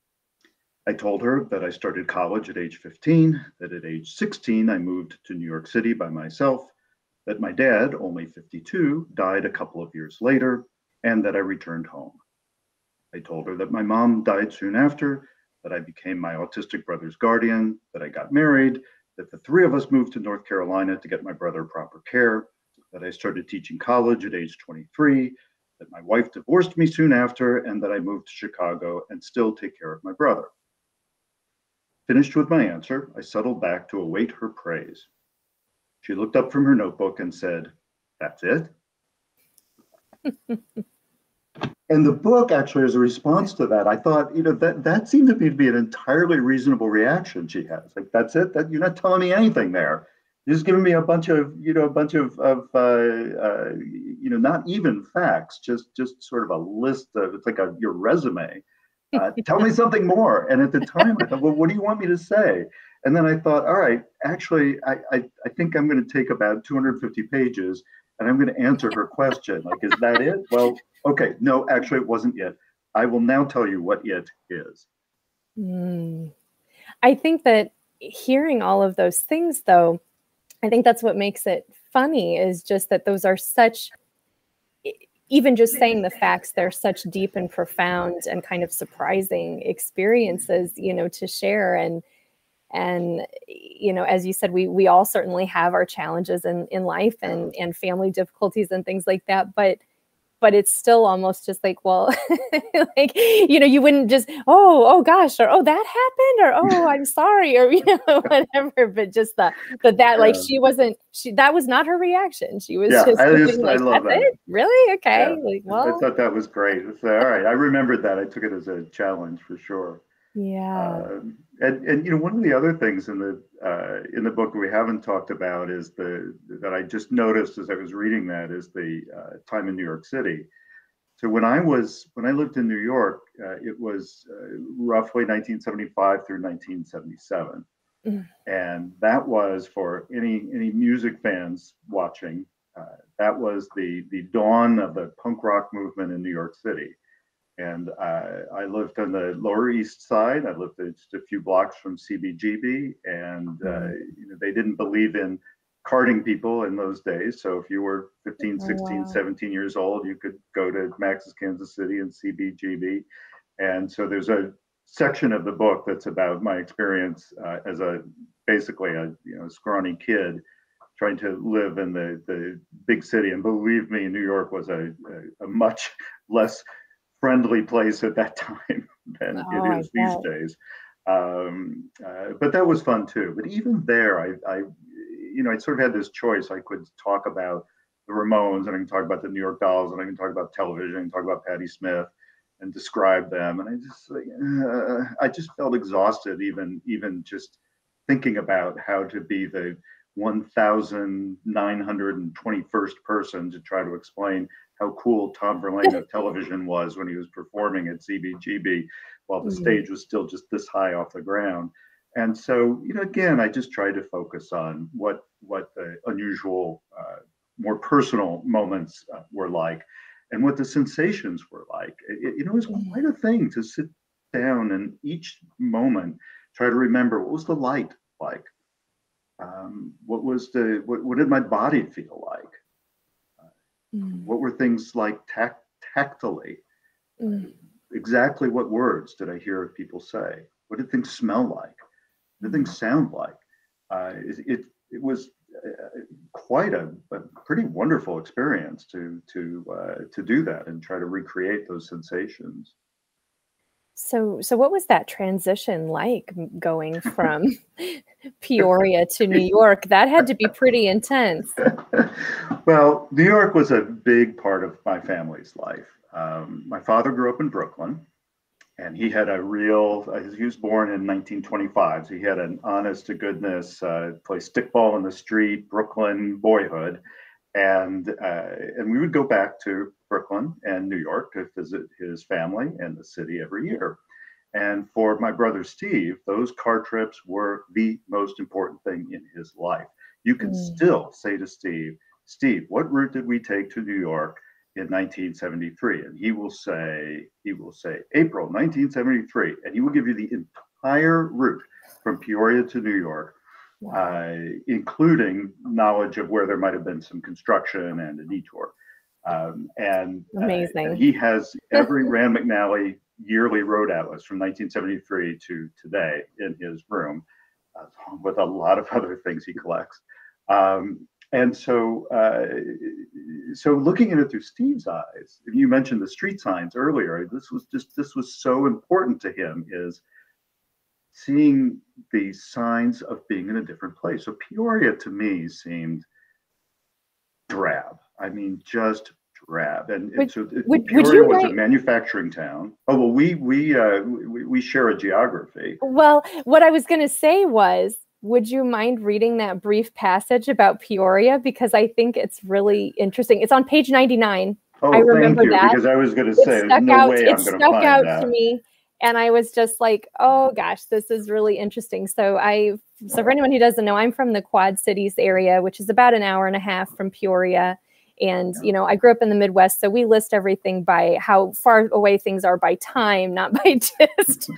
I told her that I started college at age 15, that at age 16 I moved to New York City by myself, that my dad, only 52, died a couple of years later, and that I returned home. I told her that my mom died soon after, that I became my autistic brother's guardian, that I got married, that the three of us moved to North Carolina to get my brother proper care, that I started teaching college at age 23, that my wife divorced me soon after, and that I moved to Chicago and still take care of my brother. Finished with my answer, I settled back to await her praise. She looked up from her notebook and said, That's it? and the book actually is a response to that. I thought, you know, that that seemed to me to be an entirely reasonable reaction she has. Like, that's it. That you're not telling me anything there. You're just giving me a bunch of, you know, a bunch of, of uh, uh, you know, not even facts, just just sort of a list of. It's like a your resume. Uh, tell me something more. And at the time, I thought, well, what do you want me to say? And then I thought, all right, actually, I, I, I think I'm going to take about 250 pages and I'm going to answer her question. Like, is that it? Well, okay, no, actually, it wasn't it. I will now tell you what it is. Mm. I think that hearing all of those things, though, I think that's what makes it funny is just that those are such even just saying the facts they're such deep and profound and kind of surprising experiences you know to share. And and you know as you said we we all certainly have our challenges in in life and and family difficulties and things like that. But but it's still almost just like well like you know you wouldn't just oh oh gosh or oh that happened or oh i'm sorry or you know whatever but just the but that like she wasn't she that was not her reaction. She was yeah, just, I, just like, I love that. it? really? Okay yeah. like well i thought that was great. All right i remembered that. I took it as a challenge for sure yeah um, and and you know one of the other things in the uh, in the book we haven't talked about is the that I just noticed as I was reading that is the uh, time in New York City. So when I was when I lived in New York, uh, it was uh, roughly 1975 through 1977, mm. and that was for any any music fans watching. Uh, that was the the dawn of the punk rock movement in New York City and uh, I lived on the Lower East Side. I lived just a few blocks from CBGB, and uh, mm-hmm. you know, they didn't believe in carding people in those days. So if you were 15, 16, wow. 17 years old, you could go to Max's Kansas City and CBGB. And so there's a section of the book that's about my experience uh, as a basically a you know scrawny kid trying to live in the the big city. And believe me, New York was a, a, a much less friendly place at that time than oh, it is these days. Um, uh, but that was fun too. But even there, I, I, you know, I sort of had this choice. I could talk about the Ramones, and I can talk about the New York Dolls, and I can talk about television, and talk about Patti Smith, and describe them. And I just, uh, I just felt exhausted, even, even just thinking about how to be the 1,921st person to try to explain how cool Tom Verlaine of television was when he was performing at CBGB while the mm-hmm. stage was still just this high off the ground. And so, you know, again, I just tried to focus on what what the unusual, uh, more personal moments uh, were like, and what the sensations were like. It, you know, it was mm-hmm. quite a thing to sit down and each moment try to remember what was the light like, um, what was the what, what did my body feel like, Mm. What were things like tact- tactily? Mm. Exactly what words did I hear people say? What did things smell like? What did things mm. sound like? Uh, it, it, it was uh, quite a, a pretty wonderful experience to to uh, to do that and try to recreate those sensations. So, so what was that transition like going from Peoria to New York? That had to be pretty intense. well, New York was a big part of my family's life. Um, my father grew up in Brooklyn, and he had a real. Uh, he was born in 1925, so he had an honest to goodness, uh, play stickball in the street, Brooklyn boyhood, and uh, and we would go back to Brooklyn and New York to visit his family and the city every year. And for my brother Steve, those car trips were the most important thing in his life. You can mm. still say to Steve, Steve, what route did we take to New York in 1973? And he will say, he will say April 1973, and he will give you the entire route from Peoria to New York, wow. uh, including knowledge of where there might have been some construction and a detour. Um, and uh, amazing. Uh, he has every Rand McNally yearly road atlas from 1973 to today in his room, uh, with a lot of other things he collects. Um, and so, uh, so looking at it through Steve's eyes, you mentioned the street signs earlier. This was just this was so important to him is seeing the signs of being in a different place. So Peoria to me seemed drab. I mean, just drab. And, would, so would, Peoria was write... a manufacturing town. Oh well, we we uh, we, we share a geography. Well, what I was going to say was, would you mind reading that brief passage about Peoria because I think it's really interesting. It's on page ninety nine. Oh, I remember you, that because I was going to say, stuck no out, way it stuck out that. to me and I was just like, oh gosh, this is really interesting. So I, so for anyone who doesn't know, I'm from the Quad Cities area, which is about an hour and a half from Peoria. And you know, I grew up in the Midwest, so we list everything by how far away things are by time, not by distance.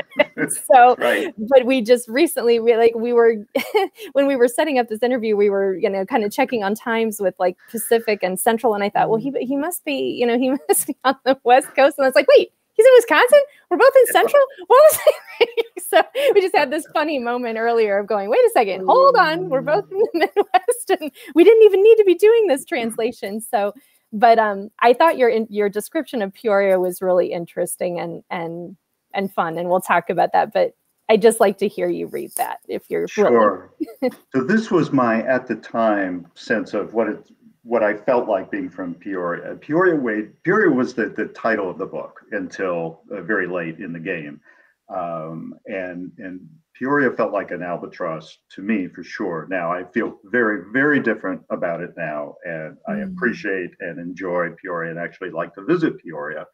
so, right. but we just recently, we like we were when we were setting up this interview, we were you know kind of checking on times with like Pacific and Central, and I thought, well, he mm. he must be you know he must be on the West Coast, and I was like, wait he's in Wisconsin. We're both in Central. What was it? so we just had this funny moment earlier of going, wait a second, hold on. We're both in the Midwest, and we didn't even need to be doing this translation. So, but um, I thought your your description of Peoria was really interesting and and and fun, and we'll talk about that. But I just like to hear you read that if you're sure. so this was my at the time sense of what it what I felt like being from Peoria. Peoria Wade, Peoria was the, the title of the book until uh, very late in the game. Um, and, and Peoria felt like an albatross to me for sure. Now I feel very, very different about it now. And I mm. appreciate and enjoy Peoria and actually like to visit Peoria.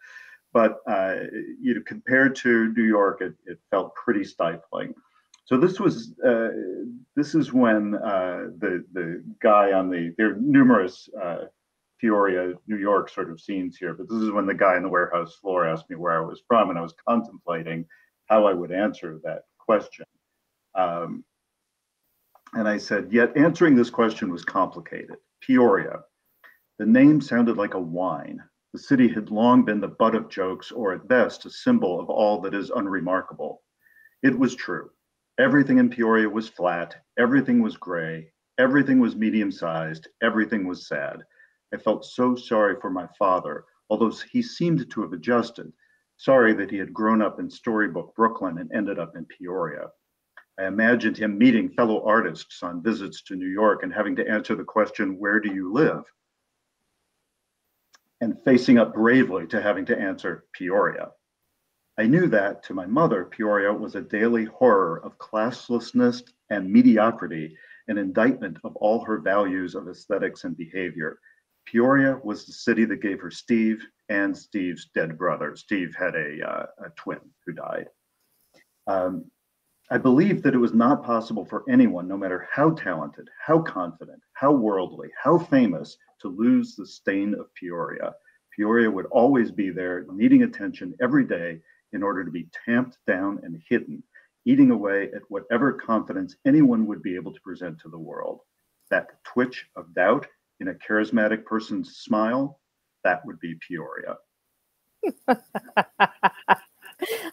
But uh, you know, compared to New York, it, it felt pretty stifling. So this was uh, this is when uh, the the guy on the there are numerous uh, Peoria, New York sort of scenes here, but this is when the guy on the warehouse floor asked me where I was from, and I was contemplating how I would answer that question. Um, and I said, yet answering this question was complicated. Peoria. The name sounded like a wine. The city had long been the butt of jokes, or at best, a symbol of all that is unremarkable. It was true. Everything in Peoria was flat, everything was gray, everything was medium sized, everything was sad. I felt so sorry for my father, although he seemed to have adjusted. Sorry that he had grown up in storybook Brooklyn and ended up in Peoria. I imagined him meeting fellow artists on visits to New York and having to answer the question, Where do you live? And facing up bravely to having to answer Peoria. I knew that to my mother, Peoria was a daily horror of classlessness and mediocrity, an indictment of all her values of aesthetics and behavior. Peoria was the city that gave her Steve and Steve's dead brother. Steve had a, uh, a twin who died. Um, I believed that it was not possible for anyone, no matter how talented, how confident, how worldly, how famous, to lose the stain of Peoria. Peoria would always be there, needing attention every day in order to be tamped down and hidden, eating away at whatever confidence anyone would be able to present to the world. That twitch of doubt in a charismatic person's smile, that would be Peoria.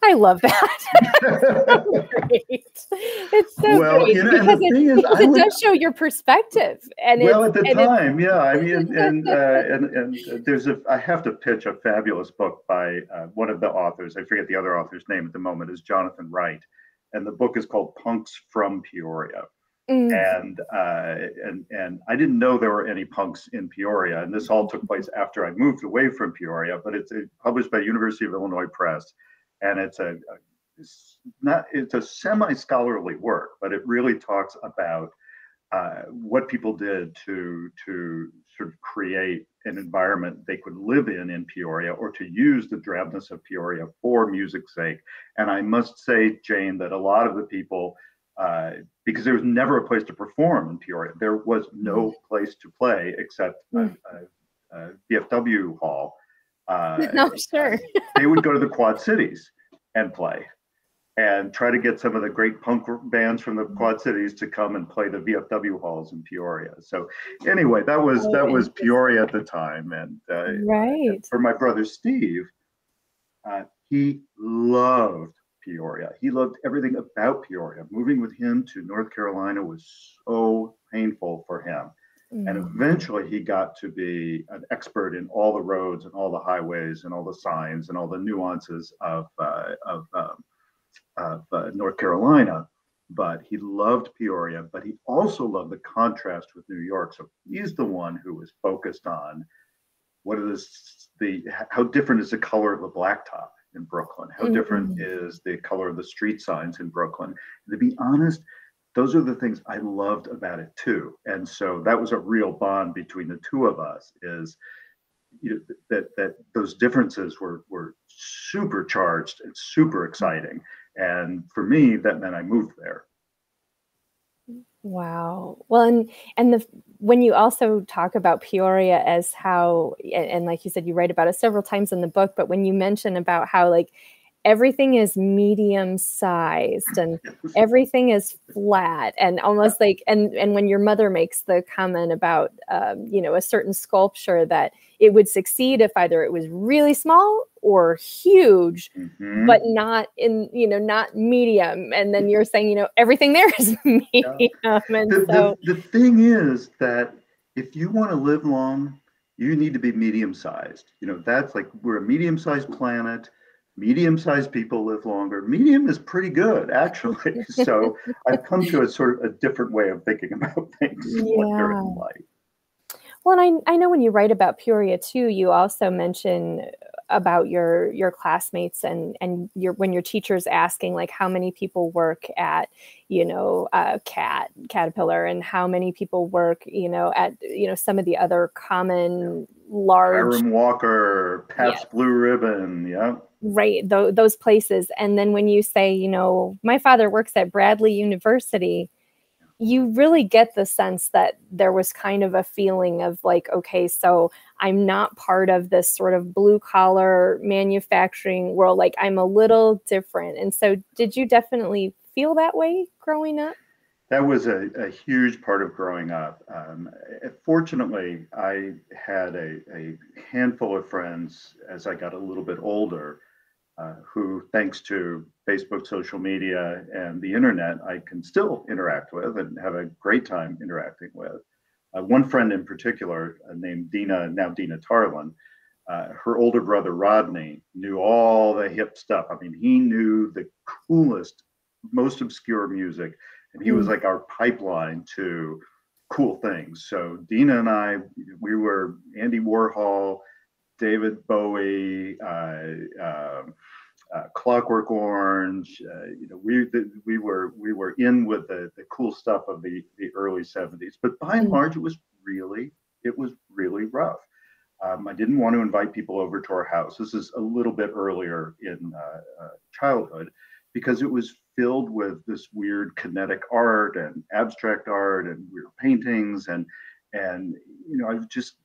I love that. it's so well, great you know, because, it, is, because it would, does show your perspective. And well, at the time, yeah. I mean, and, uh, and and there's a. I have to pitch a fabulous book by uh, one of the authors. I forget the other author's name at the moment. Is Jonathan Wright, and the book is called Punks from Peoria. Mm. And uh, and and I didn't know there were any punks in Peoria, and this all took place after I moved away from Peoria. But it's published by University of Illinois Press, and it's a, a it's not it's a semi-scholarly work, but it really talks about uh, what people did to to sort of create an environment they could live in in Peoria or to use the drabness of Peoria for music's sake. And I must say, Jane, that a lot of the people uh, because there was never a place to perform in Peoria. There was no mm-hmm. place to play except a, mm. a, a VFW hall. Uh, no, sure. they would go to the Quad Cities and play and try to get some of the great punk bands from the mm-hmm. Quad Cities to come and play the VFW halls in Peoria. So anyway, that was oh, that was Peoria at the time, and uh, right for my brother Steve, uh, he loved Peoria. He loved everything about Peoria. Moving with him to North Carolina was so painful for him. Mm. And eventually he got to be an expert in all the roads and all the highways and all the signs and all the nuances of, uh, of, um, of uh, North Carolina. But he loved Peoria, but he also loved the contrast with New York. So he's the one who was focused on what is the how different is the color of the blacktop in Brooklyn? How mm-hmm. different is the color of the street signs in Brooklyn? to be honest, those are the things I loved about it too. And so that was a real bond between the two of us is you know, that that those differences were were supercharged and super exciting. And for me, that meant I moved there. Wow. Well, and and the when you also talk about Peoria as how and, and, like you said, you write about it several times in the book, but when you mention about how like everything is medium sized and everything is flat and almost like and and when your mother makes the comment about um, you know a certain sculpture that it would succeed if either it was really small or huge mm-hmm. but not in you know not medium and then you're saying you know everything there is medium yeah. and the, so the, the thing is that if you want to live long you need to be medium sized you know that's like we're a medium sized planet medium sized people live longer. Medium is pretty good, actually. so I've come to a sort of a different way of thinking about things yeah. in life. Well, and I, I know when you write about Peoria too, you also mention about your your classmates and and your when your teachers asking like how many people work at you know uh, cat caterpillar and how many people work you know at you know some of the other common large Hiram Walker, Pabst yeah. Blue Ribbon, yeah right th- those places. And then when you say you know my father works at bradley university you really get the sense that there was kind of a feeling of like okay so i'm not part of this sort of blue collar manufacturing world. Like i'm a little different. And so did you definitely feel that way growing up? That was a, a huge part of growing up. Um, fortunately, I had a, a handful of friends as I got a little bit older uh, who, thanks to Facebook, social media, and the internet, I can still interact with and have a great time interacting with. Uh, one friend in particular, uh, named Dina, now Dina Tarlin, uh, her older brother Rodney knew all the hip stuff. I mean, he knew the coolest, most obscure music, and he was like our pipeline to cool things. So Dina and I, we were Andy Warhol, David Bowie, uh, um, uh, Clockwork Orange. Uh, you know, we the, we were we were in with the, the cool stuff of the the early '70s. But by and large, it was really it was really rough. Um, I didn't want to invite people over to our house. This is a little bit earlier in uh, uh, childhood because it was filled with this weird kinetic art and abstract art and weird paintings and and you know I just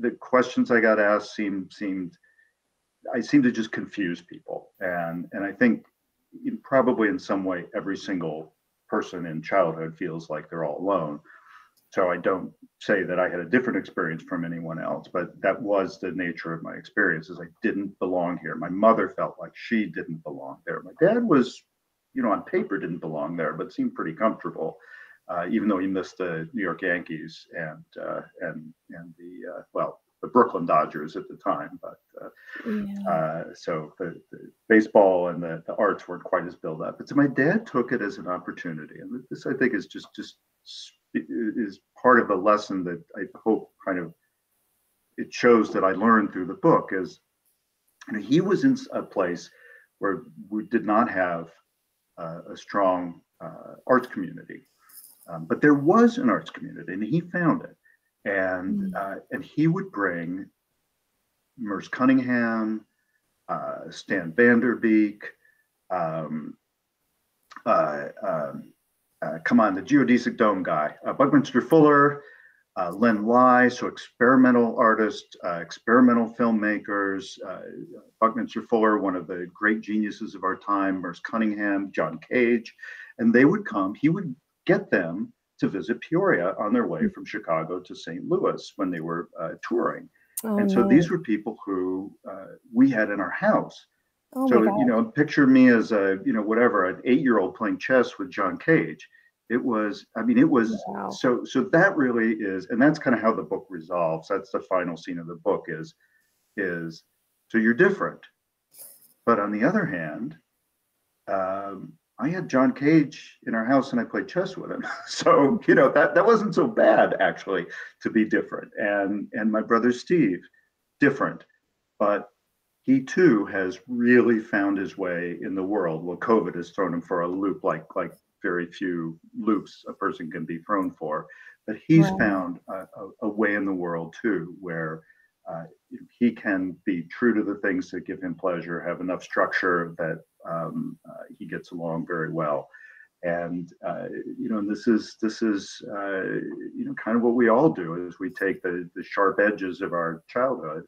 the questions I got asked seemed seemed I seem to just confuse people, and and I think in, probably in some way every single person in childhood feels like they're all alone. So I don't say that I had a different experience from anyone else, but that was the nature of my experiences. I didn't belong here. My mother felt like she didn't belong there. My dad was you know, on paper didn't belong there, but seemed pretty comfortable. Uh, even though he missed the New York Yankees and uh, and and the uh, well the Brooklyn Dodgers at the time, but uh, yeah. Uh, so the, the, baseball and the, the arts weren't quite as built up. But so my dad took it as an opportunity, and this I think is just just is part of a lesson that I hope kind of it shows that I learned through the book is you know, he was in a place where we did not have uh, a strong uh, arts community, um, but there was an arts community, and he found it, and mm. uh, and he would bring Merce Cunningham, uh, Stan Vanderbeek, um, uh, um, uh, come on, the geodesic dome guy, Buckminster Fuller, uh, Len Lye, so experimental artists, uh, experimental filmmakers, uh, Buckminster Fuller, one of the great geniuses of our time, Merce Cunningham, John Cage, and they would come, he would get them to visit Peoria on their way from Chicago to St. Louis when they were uh, touring. Oh, and so no. these were people who uh, we had in our house. Oh, so, you know, picture me as a, you know, whatever, an eight year old playing chess with John Cage it was i mean it was wow. so so that really is and that's kind of how the book resolves that's the final scene of the book is is so you're different but on the other hand um, i had john cage in our house and i played chess with him so you know that that wasn't so bad actually to be different and and my brother steve different but he too has really found his way in the world. Well, COVID has thrown him for a loop like like very few loops a person can be thrown for. But he's found a, a, a, way in the world too, where uh, he can be true to the things that give him pleasure, have enough structure that um, uh, he gets along very well. And uh, you know, this is this is uh, you know kind of what we all do is we take the the sharp edges of our childhood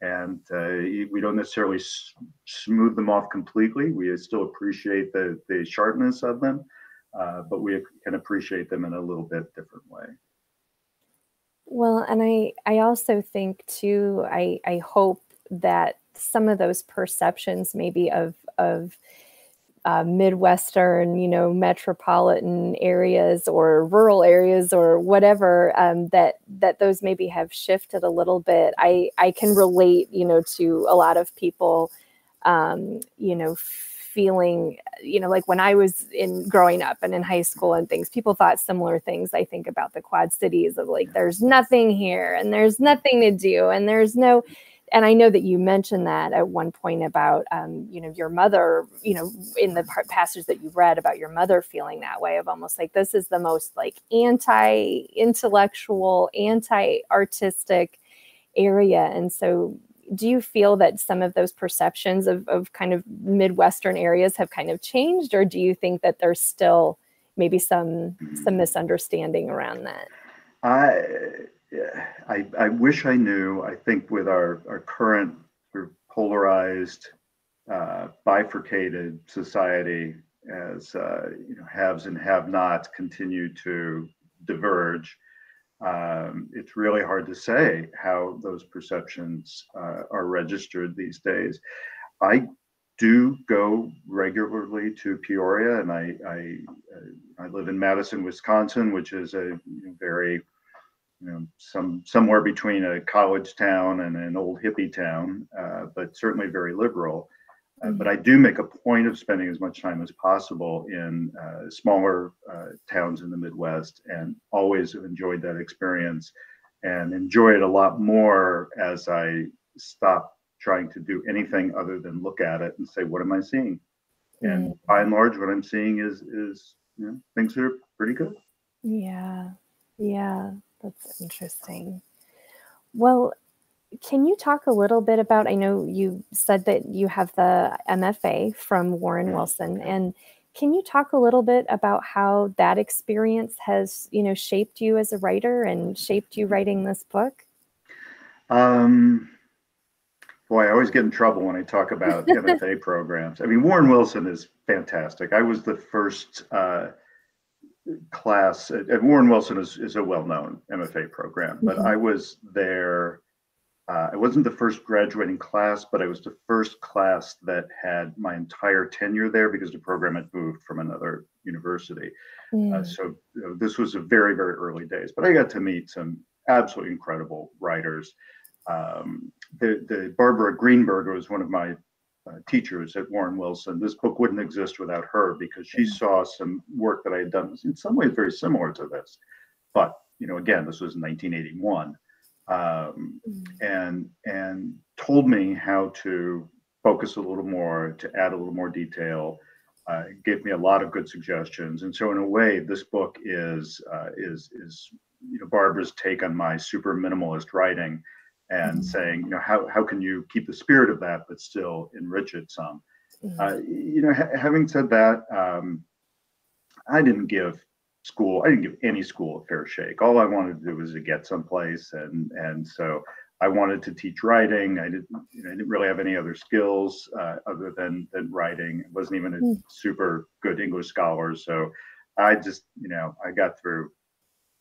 and uh, we don't necessarily s- smooth them off completely. We still appreciate the the sharpness of them, uh, but we can appreciate them in a little bit different way. Well, and I I also think too. I I hope that some of those perceptions maybe of of uh, midwestern you know metropolitan areas or rural areas or whatever um, that that those maybe have shifted a little bit i i can relate you know to a lot of people um, you know feeling, you know, like when I was in growing up and in high school and things, people thought similar things. I think about the Quad Cities of like, there's nothing here and there's nothing to do and there's no. And I know that you mentioned that at one point about, um, you know, your mother, you know, in the passage that you read about your mother feeling that way of almost like this is the most like anti intellectual, anti artistic area. And so do you feel that some of those perceptions of, of kind of midwestern areas have kind of changed or do you think that there's still maybe some some misunderstanding around that? I i, I wish i knew. I think with our our current sort of polarized uh, bifurcated society as uh, you know haves and have nots continue to diverge um, it's really hard to say how those perceptions uh, are registered these days. I do go regularly to Peoria, and I I, uh, I live in Madison, Wisconsin, which is a very you know some somewhere between a college town and an old hippie town, uh, but certainly very liberal. Uh, but I do make a point of spending as much time as possible in uh, smaller uh, towns in the Midwest and always have enjoyed that experience and enjoy it a lot more as I stop trying to do anything other than look at it and say, what am I seeing? And mm. by and large, what I'm seeing is, is you know, things are pretty good. Yeah. Yeah. That's interesting. Well, can you talk a little bit about? I know you said that you have the MFA from Warren Wilson, and can you talk a little bit about how that experience has, you know, shaped you as a writer and shaped you writing this book? Um, boy, I always get in trouble when I talk about MFA programs. I mean, Warren Wilson is fantastic. I was the first uh, class, and Warren Wilson is, is a well known MFA program, but mm-hmm. I was there uh, I wasn't the first graduating class, but I was the first class that had my entire tenure there because the program had moved from another university. Mm. Uh, so you know, this was a very, very early days, but I got to meet some absolutely incredible writers. Um, the, the Barbara Greenberg was one of my uh, teachers at Warren Wilson. This book wouldn't exist without her because she saw some work that I had done in some ways very similar to this. But you know, again, this was 1981 um, mm. and and told me how to focus a little more, to add a little more detail. Uh, gave me a lot of good suggestions, and so in a way, this book is uh, is is you know Barbara's take on my super minimalist writing, and mm-hmm. saying you know how how can you keep the spirit of that but still enrich it some. Mm-hmm. Uh, you know, ha- having said that, um, I didn't give school. I didn't give any school a fair shake. All I wanted to do was to get someplace, and and so I wanted to teach writing. I didn't, you know, I didn't really have any other skills uh, other than than writing. I wasn't even a mm. super good English scholar, so I just, you know, I got through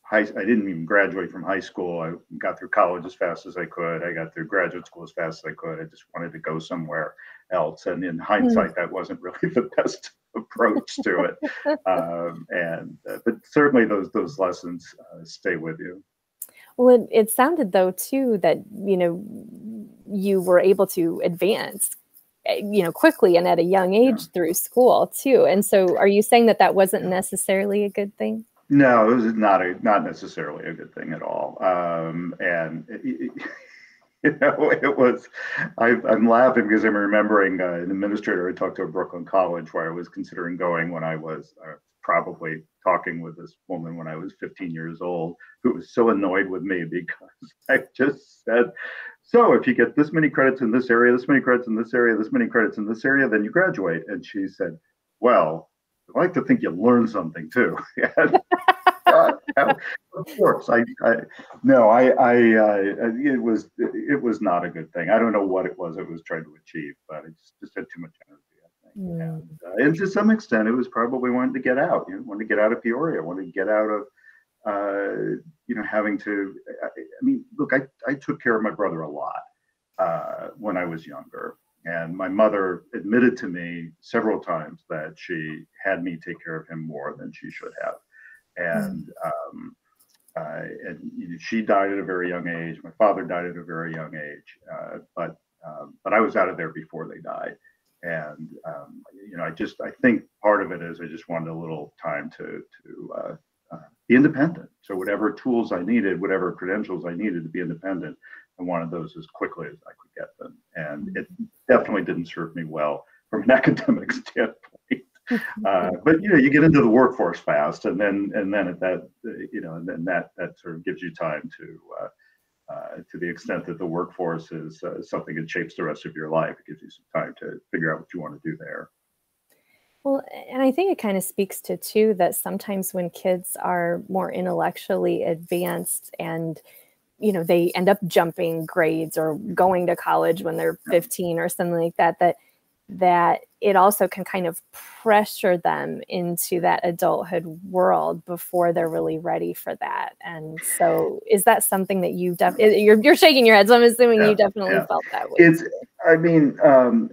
high. I didn't even graduate from high school. I got through college as fast as I could. I got through graduate school as fast as I could. I just wanted to go somewhere else. And in hindsight, mm. that wasn't really the best approach to it. um, and uh, but certainly those those lessons uh, stay with you. Well, it, it sounded though too that you know you were able to advance eh, you know quickly and at a young age yeah. through school too and so are you saying that that wasn't necessarily a good thing no it was not a not necessarily a good thing at all um, and it, you know, it was. I, am laughing because I'm remembering uh, an administrator I talked to at Brooklyn College where I was considering going when I was uh, probably talking with this woman when I was 15 years old, who was so annoyed with me because I just said, "So if you get this many credits in this area, this many credits in this area, this many credits in this area, then you graduate." And she said, "Well." I like to think you learn something too. of course, I, I no, I, I, uh, it was, it was not a good thing. I don't know what it was it was trying to achieve, but it just, just had too much energy. I think, mm. and, uh, and to some extent, it was probably wanting to get out. You know, wanted to get out of Peoria, wanted to get out of, uh, you know, having to. I, I, mean, look, I, I took care of my brother a lot uh, when I was younger. And my mother admitted to me several times that she had me take care of him more than she should have and um, uh, and she died at a very young age. My father died at a very young age, uh, but um, but I was out of there before they died, and um, you know I just I think part of it is I just wanted a little time to to uh, uh be independent. So whatever tools I needed, whatever credentials I needed to be independent, I wanted those as quickly as I could get them, and it definitely didn't serve me well from an academic standpoint. uh, but you know, you get into the workforce fast, and then and then at that, you know, and then that that sort of gives you time to. Uh, uh, to the extent that the workforce is uh, something that shapes the rest of your life, it gives you some time to figure out what you want to do there. Well, and I think it kind of speaks to too that sometimes when kids are more intellectually advanced and you know they end up jumping grades or going to college when they're 15 or something like that that that it also can kind of pressure them into that adulthood world before they're really ready for that. And so, is that something that you def- you're you're shaking your head? So I'm assuming yeah, you definitely yeah. felt that way. It's. I mean, um,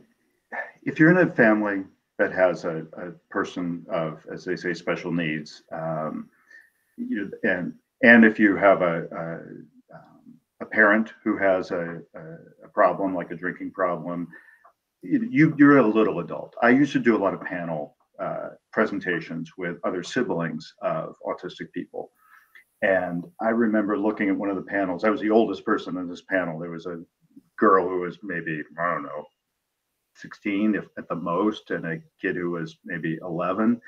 if you're in a family that has a, a person of, as they say, special needs, um, you, and and if you have a, a, um, a parent who has a, a problem like a drinking problem you you're a little adult. I used to do a lot of panel uh, presentations with other siblings of autistic people, and I remember looking at one of the panels. I was the oldest person in this panel. There was a girl who was maybe I don't know, 16 if at the most, and a kid who was maybe 11,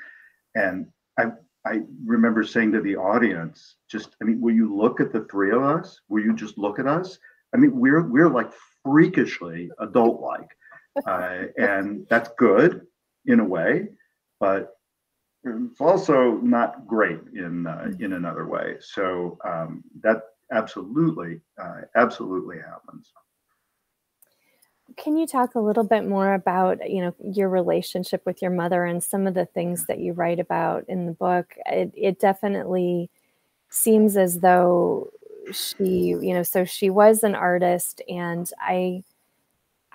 and I. I remember saying to the audience, just, I mean, will you look at the three of us? Will you just look at us? I mean, we're we're like freakishly adult-like uh, and that's good in a way, but it's also not great in uh, in another way. So um, that absolutely, uh, absolutely happens. Can you talk a little bit more about you know your relationship with your mother and some of the things that you write about in the book? It, it definitely seems as though she, you know, so she was an artist, and I,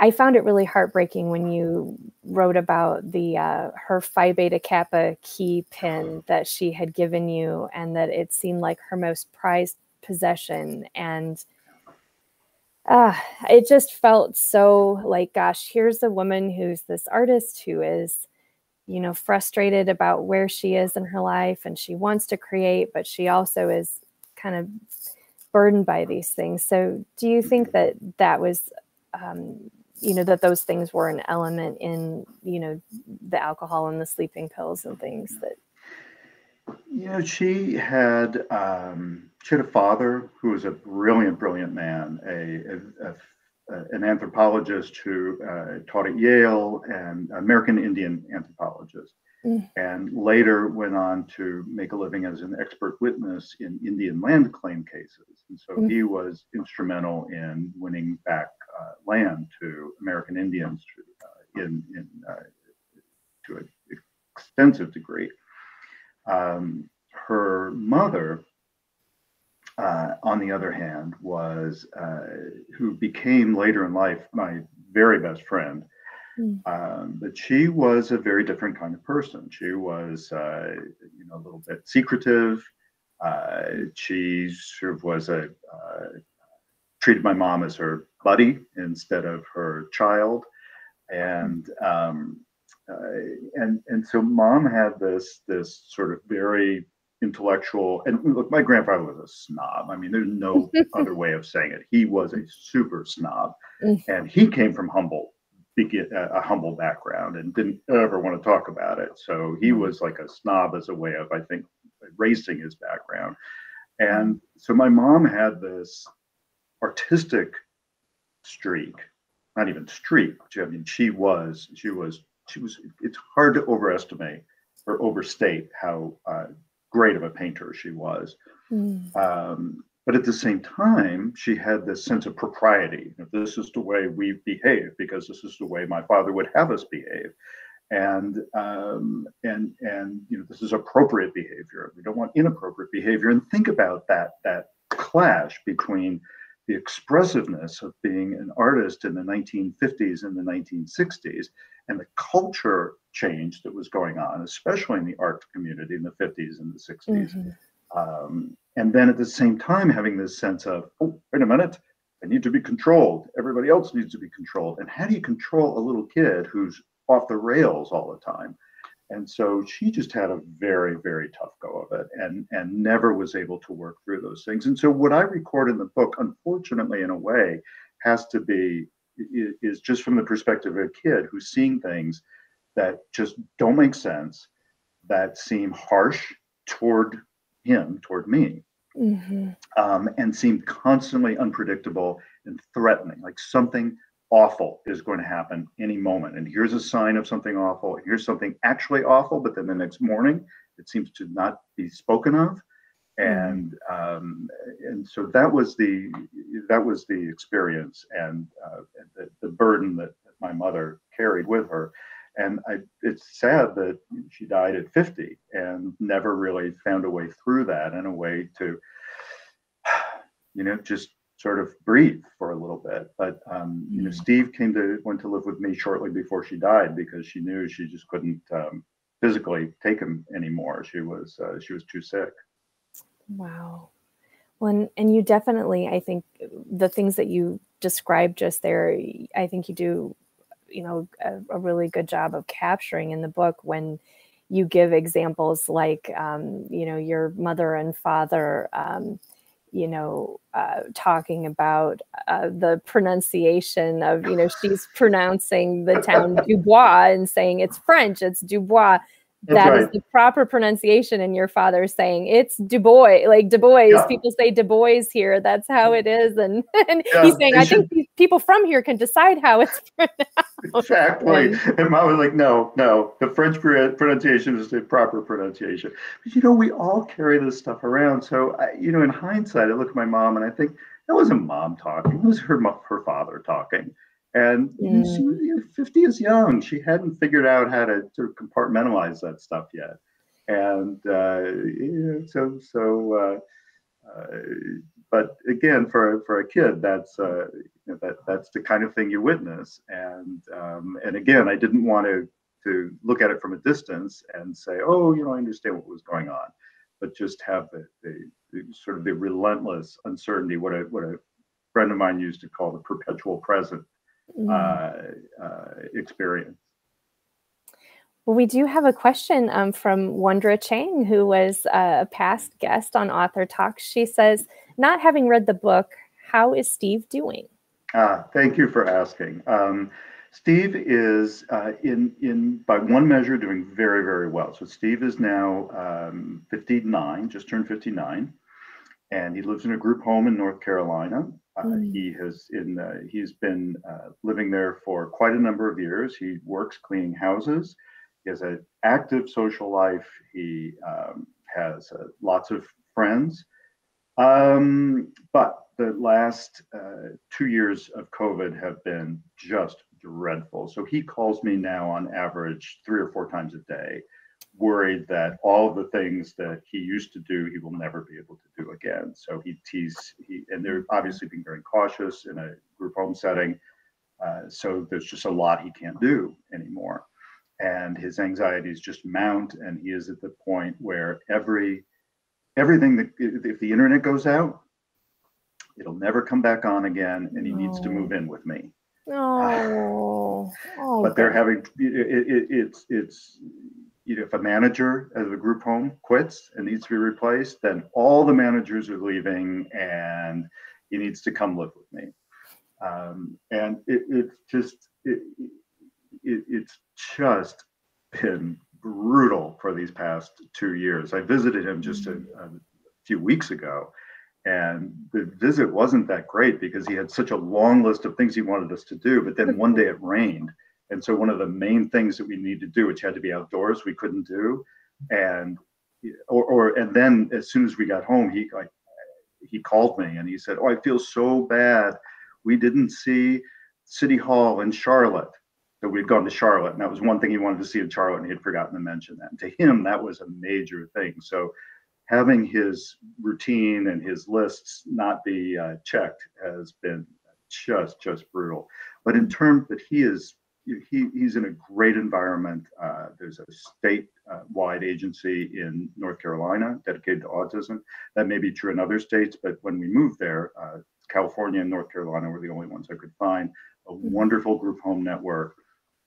I found it really heartbreaking when you wrote about the uh, her Phi Beta Kappa key pin that she had given you, and that it seemed like her most prized possession, and uh, it just felt so like, gosh, here's a woman who's this artist who is, you know, frustrated about where she is in her life, and she wants to create, but she also is kind of burdened by these things. So, do you think that that was um, you know that those things were an element in you know the alcohol and the sleeping pills and things that you know she had um, she had a father who was a brilliant brilliant man a, a, a an anthropologist who uh, taught at Yale and American Indian anthropologist, mm. and later went on to make a living as an expert witness in Indian land claim cases. And so mm. he was instrumental in winning back land to American Indians to, uh, in, in uh, to an extensive degree. Um, her mother, uh, on the other hand, was uh, who became later in life my very best friend. Mm. Um, but she was a very different kind of person. She was, uh, you know, a little bit secretive. she sort of was a treated my mom as her buddy instead of her child, and um, uh, and and so mom had this this sort of very intellectual and look my grandfather was a snob. I mean there's no other way of saying it. He was a super snob mm. and he came from humble a humble background and didn't ever want to talk about it. So he mm. was like a snob as a way of i think erasing his background. And so my mom had this artistic streak, not even streak. I mean, she was, she was, she was. It's hard to overestimate or overstate how uh, great of a painter she was. Mm. Um, but at the same time, she had this sense of propriety. This is the way we behave because this is the way my father would have us behave, and um, and and you know this is appropriate behavior. We don't want inappropriate behavior. And think about that that clash between the expressiveness of being an artist in the 1950s and the 1960s and the culture change that was going on, especially in the art community in the 50s and the 60s. Mm-hmm. Um, and then at the same time, having this sense of, oh, wait a minute, I need to be controlled. Everybody else needs to be controlled. And how do you control a little kid who's off the rails all the time? And so she just had a very, very tough go of it and, and never was able to work through those things. And so what I record in the book, unfortunately, in a way, has to be is just from the perspective of a kid who's seeing things that just don't make sense, that seem harsh toward him, toward me, mm-hmm. um, and seem constantly unpredictable and threatening, like something awful is going to happen any moment. And here's a sign of something awful. Here's something actually awful, but then the next morning it seems to not be spoken of. And um, and so that was the that was the experience and uh, the, the burden that, that my mother carried with her. And I, it's sad that she died at 50 and never really found a way through that and a way to, you know, just sort of breathe for a little bit. But um, you know, mm. Steve came to went to live with me shortly before she died because she knew she just couldn't um, physically take him anymore. She was uh, she was too sick. Wow. Well, and, and you definitely, I think, the things that you described just there, I think you do, you know, a, a really good job of capturing in the book when you give examples like, um, you know, your mother and father. You know, uh, talking about uh, the pronunciation of, you know, she's pronouncing the town Dubois and saying it's French, it's Dubois. That right. is the proper pronunciation. And your father saying it's Du Bois, like Du Bois. Yeah. People say Du Bois here. That's how it is. And, and yeah, he's saying, I should... think people from here can decide how it's pronounced. Exactly. And, and mom was like, no, no, the French pronunciation is the proper pronunciation. But you know, we all carry this stuff around. So, I, you know, in hindsight, I look at my mom and I think that wasn't mom talking. It was her her father talking. And she you know, 50 is young. She hadn't figured out how to sort of compartmentalize that stuff yet. And uh, you know, so so uh, uh, but again, for for a kid, that's uh, you know, that that's the kind of thing you witness. And um, and again, I didn't want to to look at it from a distance and say, oh, you know, I understand what was going on, but just have the, the, the sort of the relentless uncertainty, what a what a friend of mine used to call the perpetual present experience. Well, we do have a question um, from Wondra Chang, who was a past guest on Author Talks. She says, not having read the book, how is Steve doing? Ah, thank you for asking. Um, Steve is uh, in in by one measure doing very very well. So Steve is now um, 59, just turned 59, and he lives in a group home in North Carolina. Uh, mm. He has in uh, he's been uh, living there for quite a number of years. He works cleaning houses. He has an active social life. He um, has uh, lots of friends. Um, but the last uh, two years of COVID have been just dreadful. So he calls me now on average three or four times a day, worried that all of the things that he used to do, he will never be able to do again. So he teased, he, and they're obviously being very cautious in a group home setting. Uh, so there's just a lot he can't do anymore. And his anxieties just mount and he is at the point where every everything that if the internet goes out it'll never come back on again and he needs to move in with me. Oh, oh but they're having it, it, it's it's if a manager of a group home quits and needs to be replaced then all the managers are leaving and he needs to come live with me um, and it, it's just it, it, it's just been brutal for these past two years. I visited him just a, a, few weeks ago, and the visit wasn't that great because he had such a long list of things he wanted us to do. But then one day it rained, and so one of the main things that we need to do, which had to be outdoors, we couldn't do, and or, or and then as soon as we got home, he he called me and he said, "Oh, I feel so bad. We didn't see City Hall in Charlotte." that we'd gone to Charlotte, and that was one thing he wanted to see in Charlotte, and he had forgotten to mention that. And to him, that was a major thing. So having his routine and his lists not be uh, checked has been just just brutal. But in terms that he is he, he's in a great environment. Uh, there's a state-wide agency in North Carolina dedicated to autism. That may be true in other states, but when we moved there, uh, California and North Carolina were the only ones I could find. A wonderful group home network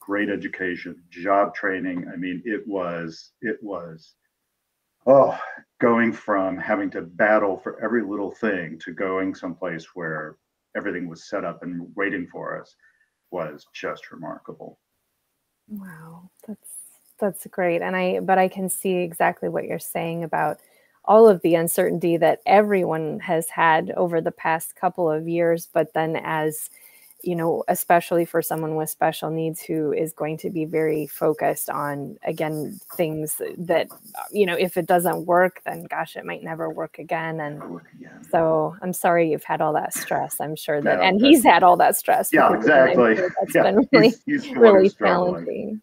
great education, job training. I mean, it was, it was, oh, going from having to battle for every little thing to going someplace where everything was set up and waiting for us was just remarkable. Wow, that's that's great. And I but I can see exactly what you're saying about all of the uncertainty that everyone has had over the past couple of years, but then as you know, especially for someone with special needs who is going to be very focused on, again, things that, you know, if it doesn't work, then gosh, it might never work again. And so I'm sorry you've had all that stress. I'm sure that, and he's had all that stress. Yeah, exactly. Sure that's yeah. been really, he's, he's really challenging.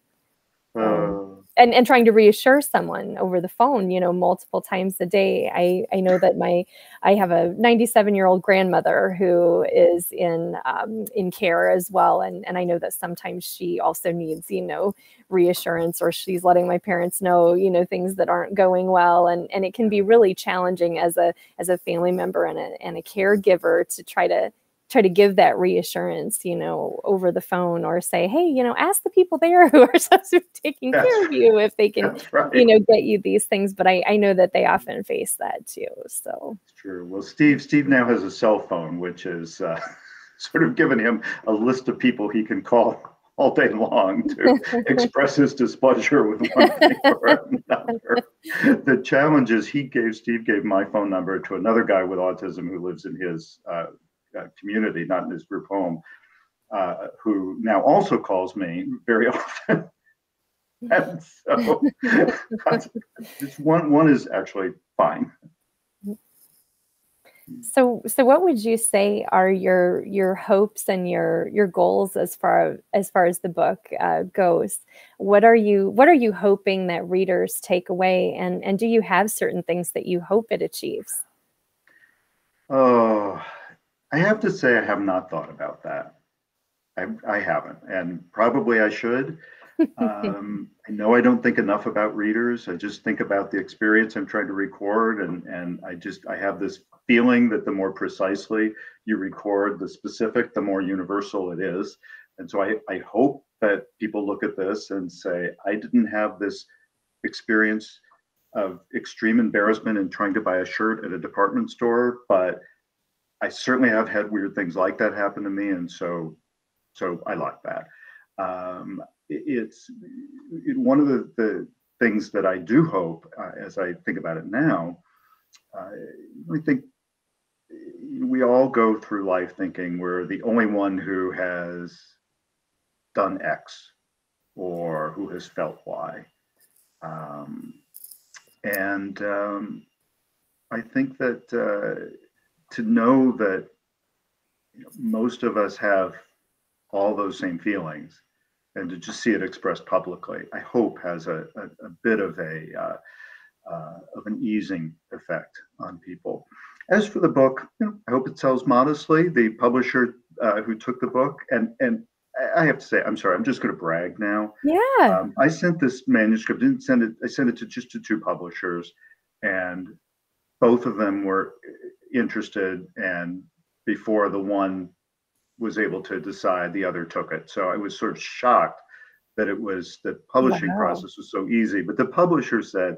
Uh, and and trying to reassure someone over the phone you know multiple times a day. I i know that my i have a 97 year old grandmother who is in um, in care as well. And and i know that sometimes she also needs you know reassurance or she's letting my parents know you know things that aren't going well. And and it can be really challenging as a as a family member and a, and a caregiver to try to try to give that reassurance, you know, over the phone or say, hey, you know, ask the people there who are supposed to be taking that's, care of you if they can, right. you know, get you these things. But I, I know that they often face that too. So it's true. Well, Steve, Steve now has a cell phone, which is uh, sort of given him a list of people he can call all day long to express his displeasure with one thing or another. The challenge is he gave Steve gave my phone number to another guy with autism who lives in his uh, uh, community, not in his group home, uh, who now also calls me very often. and so one one is actually fine. So so what would you say are your your hopes and your your goals as far as far as the book uh, goes? What are you what are you hoping that readers take away and and do you have certain things that you hope it achieves? Oh, I have to say I have not thought about that. I, I haven't, and probably I should. um, I know I don't think enough about readers. I just think about the experience I'm trying to record, and and I just I have this feeling that the more precisely you record the specific, the more universal it is. And so I, I hope that people look at this and say, I didn't have this experience of extreme embarrassment in trying to buy a shirt at a department store, but I certainly have had weird things like that happen to me, and so so I like that. Um, it, it's it, one of the, the things that I do hope uh, as I think about it now. Uh, I think we all go through life thinking we're the only one who has done X or who has felt Y. Um, and um, I think that uh, to know that you know, most of us have all those same feelings and to just see it expressed publicly, I hope has a, a, a bit of a uh, uh, of an easing effect on people. As for the book, you know, I hope it sells modestly. The publisher uh, who took the book, and and I have to say, I'm sorry, I'm just going to brag now. Yeah. Um, I sent this manuscript, didn't send it. I sent it to just to two publishers, and both of them were interested. And before the one was able to decide, the other took it. So I was sort of shocked that it was the publishing wow. process was so easy. But the publisher said,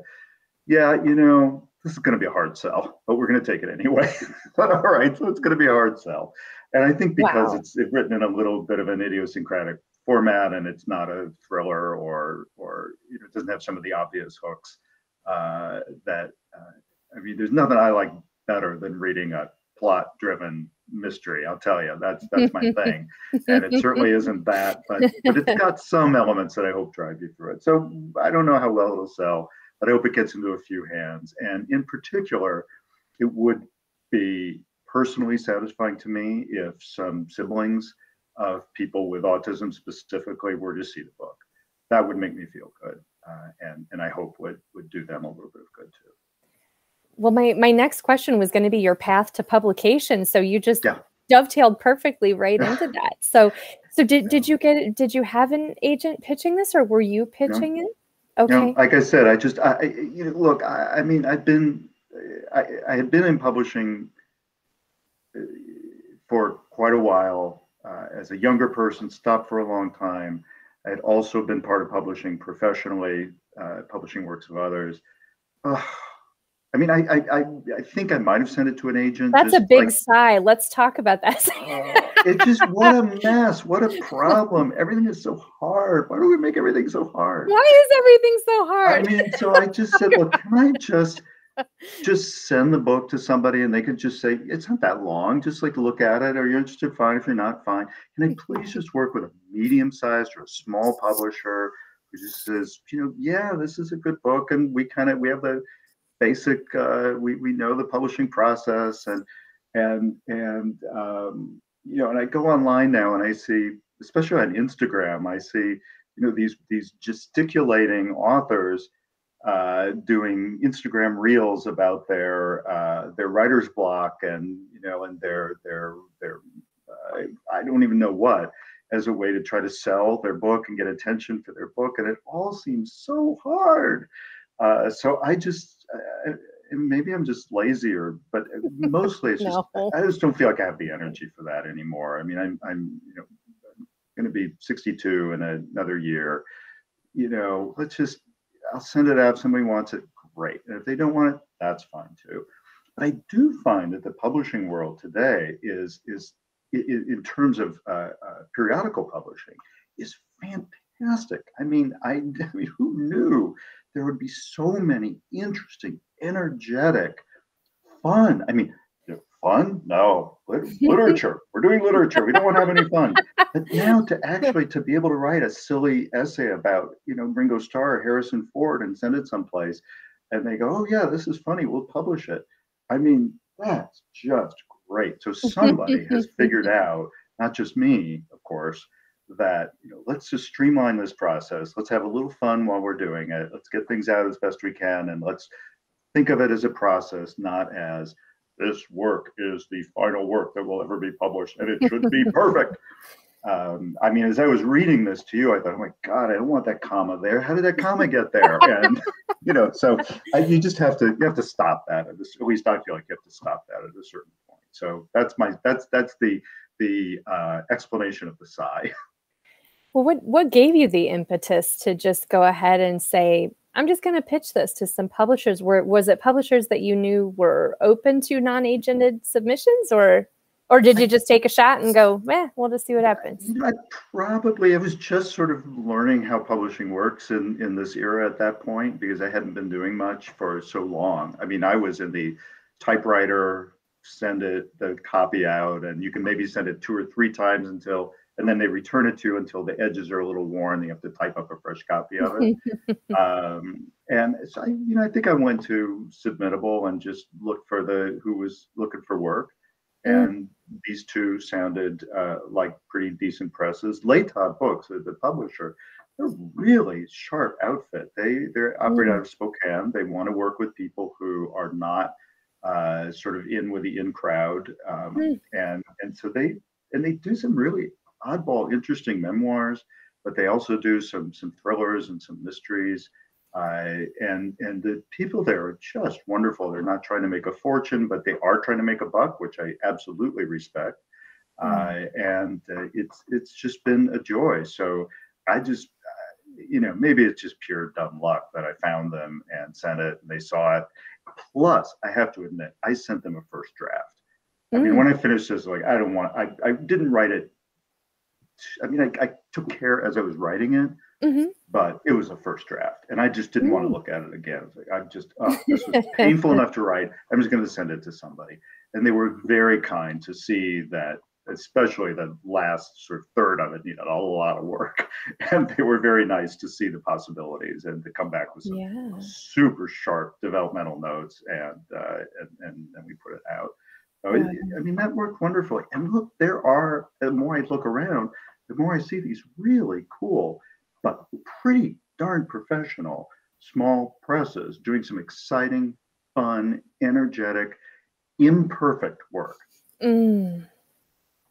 "Yeah, you know, this is going to be a hard sell, but we're going to take it anyway. All right, so it's going to be a hard sell. And I think because wow. it's written in a little bit of an idiosyncratic format and it's not a thriller or or you know, it doesn't have some of the obvious hooks uh, that uh, I mean, there's nothing I like better than reading a plot-driven mystery. I'll tell you, that's that's my thing, and it certainly isn't that, but but it's got some elements that I hope drive you through it. So I don't know how well it'll sell but I hope it gets into a few hands. And in particular, it would be personally satisfying to me if some siblings of people with autism specifically were to see the book. That would make me feel good, uh, and and I hope would would do them a little bit of good too. Well, my my next question was going to be your path to publication. So you just yeah. dovetailed perfectly right into that. So so did did you get did you have an agent pitching this, or were you pitching it? Okay. Know, like I said, I just, I, you know, look, I, I mean, I've been, I, I had been in publishing uh, for quite a while uh, as a younger person, stopped for a long time. I had also been part of publishing professionally, uh, publishing works of others. Uh, I mean, I, I, I, I think I might have sent it to an agent. That's a big like, sigh. Let's talk about that. uh, it just what a mess. What a problem. Everything is so hard. Why do we make everything so hard? Why is everything so hard? I mean, so I just said, look, can I just just send the book to somebody and they could just say, it's not that long. Just like look at it. Are you interested? Fine. If you're not, fine. Can I please just work with a medium-sized or a small publisher who just says, you know, yeah, this is a good book, and we kind of we have the basic. Uh, we we know the publishing process and and and um, you know, and I go online now and I see, especially on Instagram, I see, you know, these these gesticulating authors uh, doing Instagram reels about their uh, their writer's block and you know, and their their their uh, I don't even know what as a way to try to sell their book and get attention for their book, and it all seems so hard. Uh, so I just uh, maybe I'm just lazier, but mostly it's just no. I just don't feel like I have the energy for that anymore. I mean, I'm I'm you know going to be 62 in another year. You know, let's just I'll send it out. If somebody wants it, great. And if they don't want it, that's fine too. But I do find that the publishing world today is is in, in terms of uh, uh, periodical publishing is fantastic. I mean, I, I mean, who knew there would be so many interesting, energetic, fun. I mean, fun? No, literature. We're doing literature. We don't want to have any fun. But now to actually to be able to write a silly essay about, you know, Ringo Starr or Harrison Ford and send it someplace, and they go, oh yeah, this is funny. We'll publish it. I mean, that's just great. So somebody has figured out, not just me, of course, that you know let's just streamline this process let's have a little fun while we're doing it let's get things out as best we can and let's think of it as a process not as this work is the final work that will ever be published and it should be perfect. Um, I mean, as I was reading this to you, I thought, oh my God, I don't want that comma there. How did that comma get there? And you know, so I, you just have to you have to stop that. At, this, at least I feel like you have to stop that at a certain point. So that's my that's that's the the uh, explanation of the sigh. Well, what what gave you the impetus to just go ahead and say, I'm just going to pitch this to some publishers? Were was it publishers that you knew were open to non-agented submissions, or or did you just take a shot and go, eh, we'll just see what happens? You know, I probably I was just sort of learning how publishing works in in this era at that point because I hadn't been doing much for so long. I mean, I was in the typewriter, send it the copy out, and you can maybe send it two or three times until and then they return it to you until the edges are a little worn. You have to type up a fresh copy of it. um, and so I, you know, I think I went to Submittable and just looked for the who was looking for work, mm. and these two sounded uh, like pretty decent presses. Latah Books, the publisher, they're really sharp outfit. They they're operating mm. out of Spokane. They want to work with people who are not uh, sort of in with the in crowd, um, mm. and and so they and they do some really oddball, interesting memoirs, but they also do some some thrillers and some mysteries. Uh, and and the people there are just wonderful. They're not trying to make a fortune, but they are trying to make a buck, which I absolutely respect. Mm. Uh, and uh, it's it's just been a joy. So I just uh, you know maybe it's just pure dumb luck that I found them and sent it, and they saw it. Plus, I have to admit, I sent them a first draft. I mean, mm. when I finished this, like I don't want, I, I didn't write it I mean, I, I took care as I was writing it, mm-hmm. but it was a first draft, and I just didn't mm. want to look at it again. Like, I just, oh, this was painful enough to write. I'm just going to send it to somebody, and they were very kind to see that. Especially the last sort of third of it, you know, a lot of work, and they were very nice to see the possibilities and to come back with some yeah. super sharp developmental notes, and, uh, and and and we put it out. I mean, that worked wonderfully. And look, there are, the more I look around, the more I see these really cool, but pretty darn professional small presses doing some exciting, fun, energetic, imperfect work. Mm,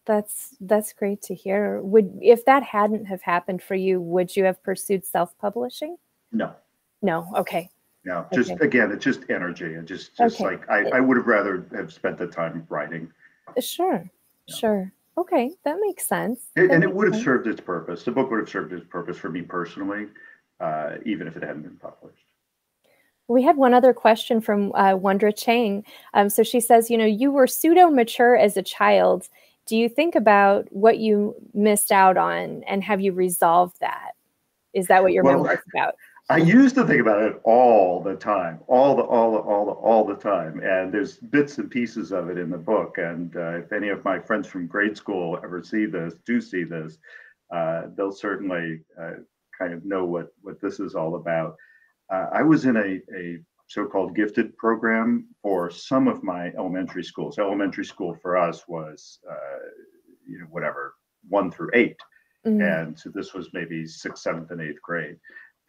that's that's great to hear. Would if that hadn't have happened for you, would you have pursued self-publishing? No. No. Okay. No, just okay. again, it's just energy. and just just okay. like I, I would have rather have spent the time writing. Sure. Yeah. Sure. Okay, that makes sense. It, and it would have sense. served its purpose. The book would have served its purpose for me personally, uh, even if it hadn't been published. We had one other question from uh, Wondra Chang. Um, so she says, you know, you were pseudo mature as a child. Do you think about what you missed out on and have you resolved that? Is that what your well, memoir is about? I used to think about it all the time, all the, all the, all the, all the time. And there's bits and pieces of it in the book. And uh, if any of my friends from grade school ever see this, do see this, uh, they'll certainly uh, kind of know what what this is all about. Uh, I was in a, a so-called gifted program for some of my elementary schools. Elementary school for us was, uh, you know, whatever one through 8 mm-hmm. and so this was maybe sixth, seventh, and eighth grade.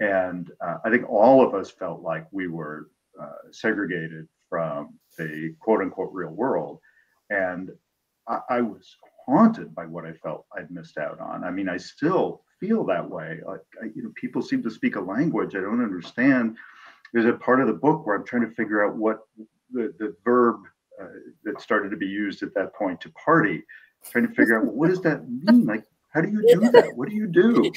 And uh, I think all of us felt like we were uh, segregated from the quote unquote real world. And I, I, was haunted by what I felt I'd missed out on. I mean, I still feel that way. Like, I, you know, people seem to speak a language I don't understand. There's a part of the book where I'm trying to figure out what the, the verb uh, that started to be used at that point to party, trying to figure out what does that mean? Like, how do you do that? What do you do?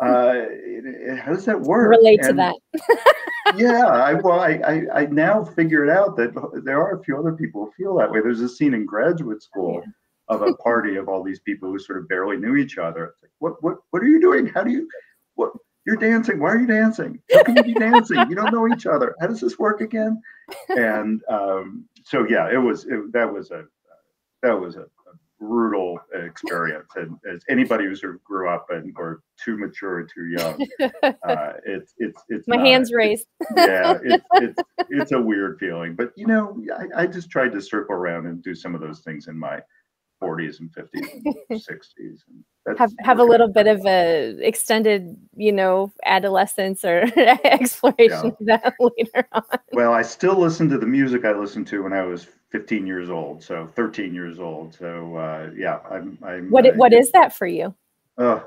Uh, how does that work? Relate and, to that. yeah, I, well, I, I, I, now figure it out that there are a few other people who feel that way. There's a scene in graduate school yeah. of a party of all these people who sort of barely knew each other. It's like, what, what, what are you doing? How do you, what, you're dancing. Why are you dancing? How can you be dancing? You don't know each other. How does this work again? And um, so, yeah, it was, it, that was a, that was a, brutal experience. And as anybody who sort of grew up and or too mature or too young, uh, it's it's it's my not, hands raised. yeah, it's, it's it's a weird feeling. But you know, I, I just tried to circle around and do some of those things in my 40s and 50s and 60s and have have a little bit of a extended you know adolescence or exploration yeah. that later on well i still listen to the music i listened to when i was 15 years old, so 13 years old. So uh, yeah, I'm. I'm what uh, what is that for you? Uh,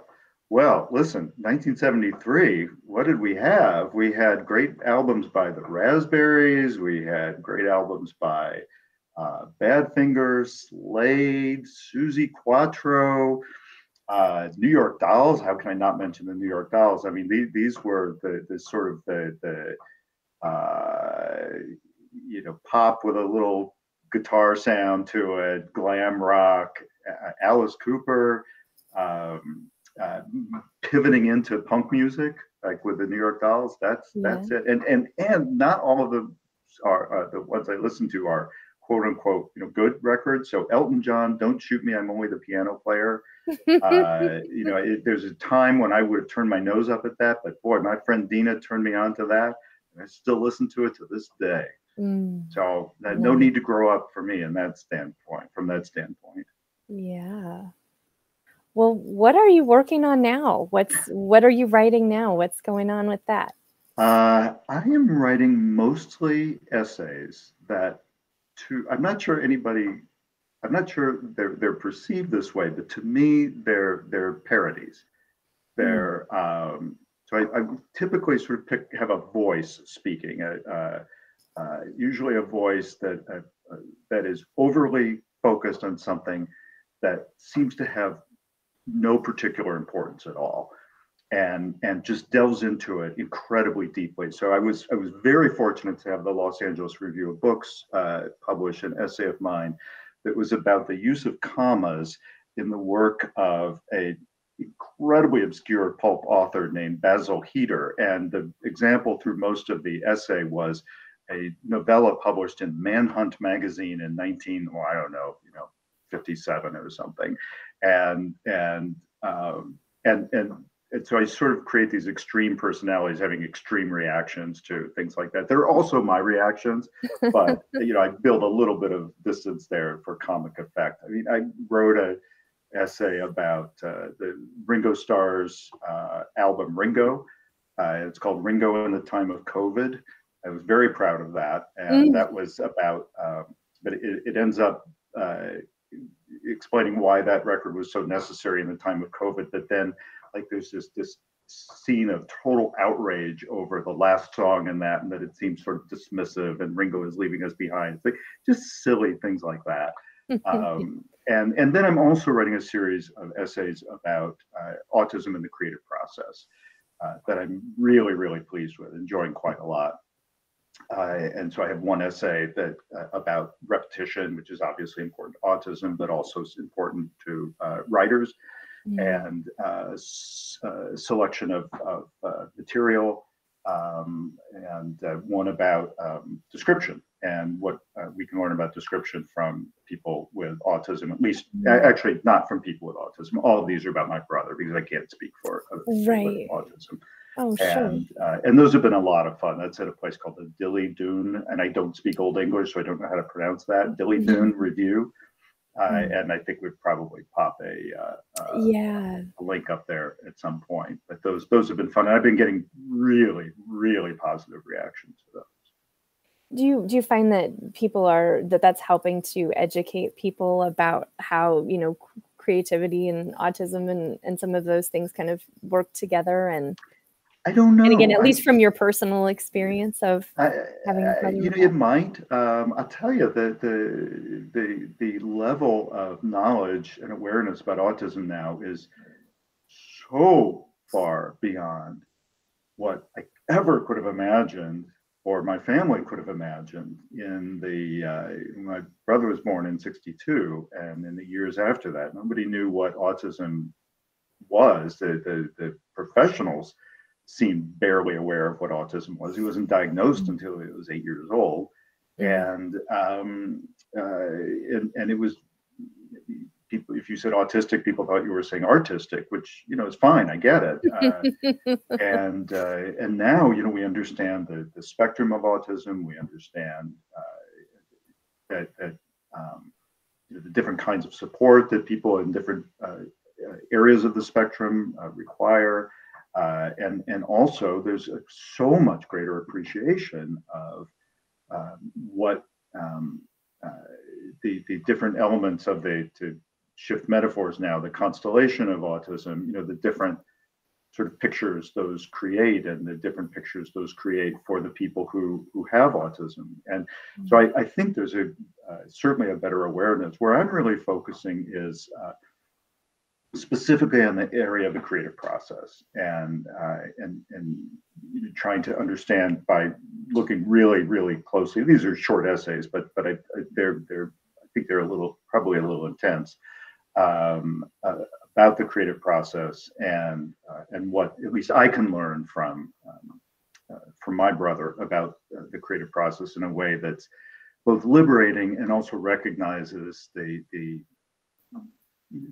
well, listen, 1973. What did we have? We had great albums by the Raspberries. We had great albums by uh, Badfinger, Slade, Suzi Quatro, uh, New York Dolls. How can I not mention the New York Dolls? I mean, these, these were the, the sort of the the uh, you know pop with a little guitar sound to it, glam rock. Uh, Alice Cooper. Um, uh, pivoting into punk music, like with the New York Dolls. That's yeah. that's it. And and and not all of them are uh, the ones I listen to are quote unquote you know good records. So Elton John, Don't Shoot Me, I'm Only the Piano Player. uh, you know, it, there's a time when I would have turned my nose up at that, but boy, my friend Dina turned me on to that, and I still listen to it to this day. Mm. So yeah. no need to grow up for me in that standpoint. From that standpoint. Yeah. Well, what are you working on now? What's what are you writing now? What's going on with that? Uh, I am writing mostly essays that to I'm not sure anybody I'm not sure they're they're perceived this way, but to me they're they're parodies. They're mm. um, so I, I, typically sort of pick have a voice speaking, uh, uh, uh usually a voice that uh, that is overly focused on something that seems to have no particular importance at all and and just delves into it incredibly deeply. So i was i was very fortunate to have the los angeles review of books uh, publish an essay of mine that was about the use of commas in the work of a incredibly obscure pulp author named Basil Heatter. And the example through most of the essay was a novella published in manhunt magazine in 19 well, i don't know you know 57 or something and and um, and and and so I sort of create these extreme personalities having extreme reactions to things like that. They're also my reactions, but you know, I build a little bit of distance there for comic effect. I mean, I wrote a essay about uh, the Ringo Starr's uh, album Ringo. Uh, it's called Ringo in the Time of COVID. I was very proud of that, and mm. that was about. Um, but it, it ends up uh, explaining why that record was so necessary in the time of COVID. But then, like, there's this this scene of total outrage over the last song and that, and that it seems sort of dismissive, and Ringo is leaving us behind. It's like just silly things like that. um, and and then I'm also writing a series of essays about uh, autism and the creative process uh, that I'm really really pleased with, enjoying quite a lot. Uh, and so I have one essay that uh, about repetition, which is obviously important to autism, but also important to uh, writers, mm-hmm. and uh, uh, selection of, of uh, material, um, and one about um, description and what we can learn about description from people with autism. At least, mm-hmm. actually, not from people with autism. All of these are about my brother because I can't speak for right. autism. Oh, and, sure. Uh, and those have been a lot of fun. That's at a place called the Dillydoun, and I don't speak Old English, so I don't know how to pronounce that. Dilly mm-hmm. Dune Review, uh, mm-hmm. and I think we'd probably pop a uh, uh, yeah a link up there at some point. But those those have been fun. And I've been getting really really positive reactions to those. Do you do you find that people are that that's helping to educate people about how you know creativity and autism and and some of those things kind of work together and I don't know. And again, at least from your personal experience of I, having a you know, it might. Um, I'll tell you that the the the level of knowledge and awareness about autism now is so far beyond what I ever could have imagined or my family could have imagined in the uh, my brother was born in 62 and in the years after that nobody knew what autism was the the, the professionals seemed barely aware of what autism was. He wasn't diagnosed mm-hmm. until he was eight years old, and um, uh, and, and it was people. If you said autistic, people thought you were saying artistic, which you know is fine. I get it. Uh, and uh, and now you know we understand the the spectrum of autism. We understand uh, that that. Um, you know, the different kinds of support that people in different uh, areas of the spectrum uh, require, uh, and and also there's a, so much greater appreciation of um, what um, uh, the the different elements of the to shift metaphors now the constellation of autism you know the different sort of pictures those create and the different pictures those create for the people who who have autism. And so i, I think there's a uh, certainly a better awareness. Where i'm really focusing is uh, specifically on the area of the creative process and uh, and and trying to understand by looking really really closely these are short essays but but I, I they're they're i think they're a little probably a little intense um, uh, about the creative process and uh, and what at least I can learn from um, uh, from my brother about uh, the creative process in a way that's both liberating and also recognizes the the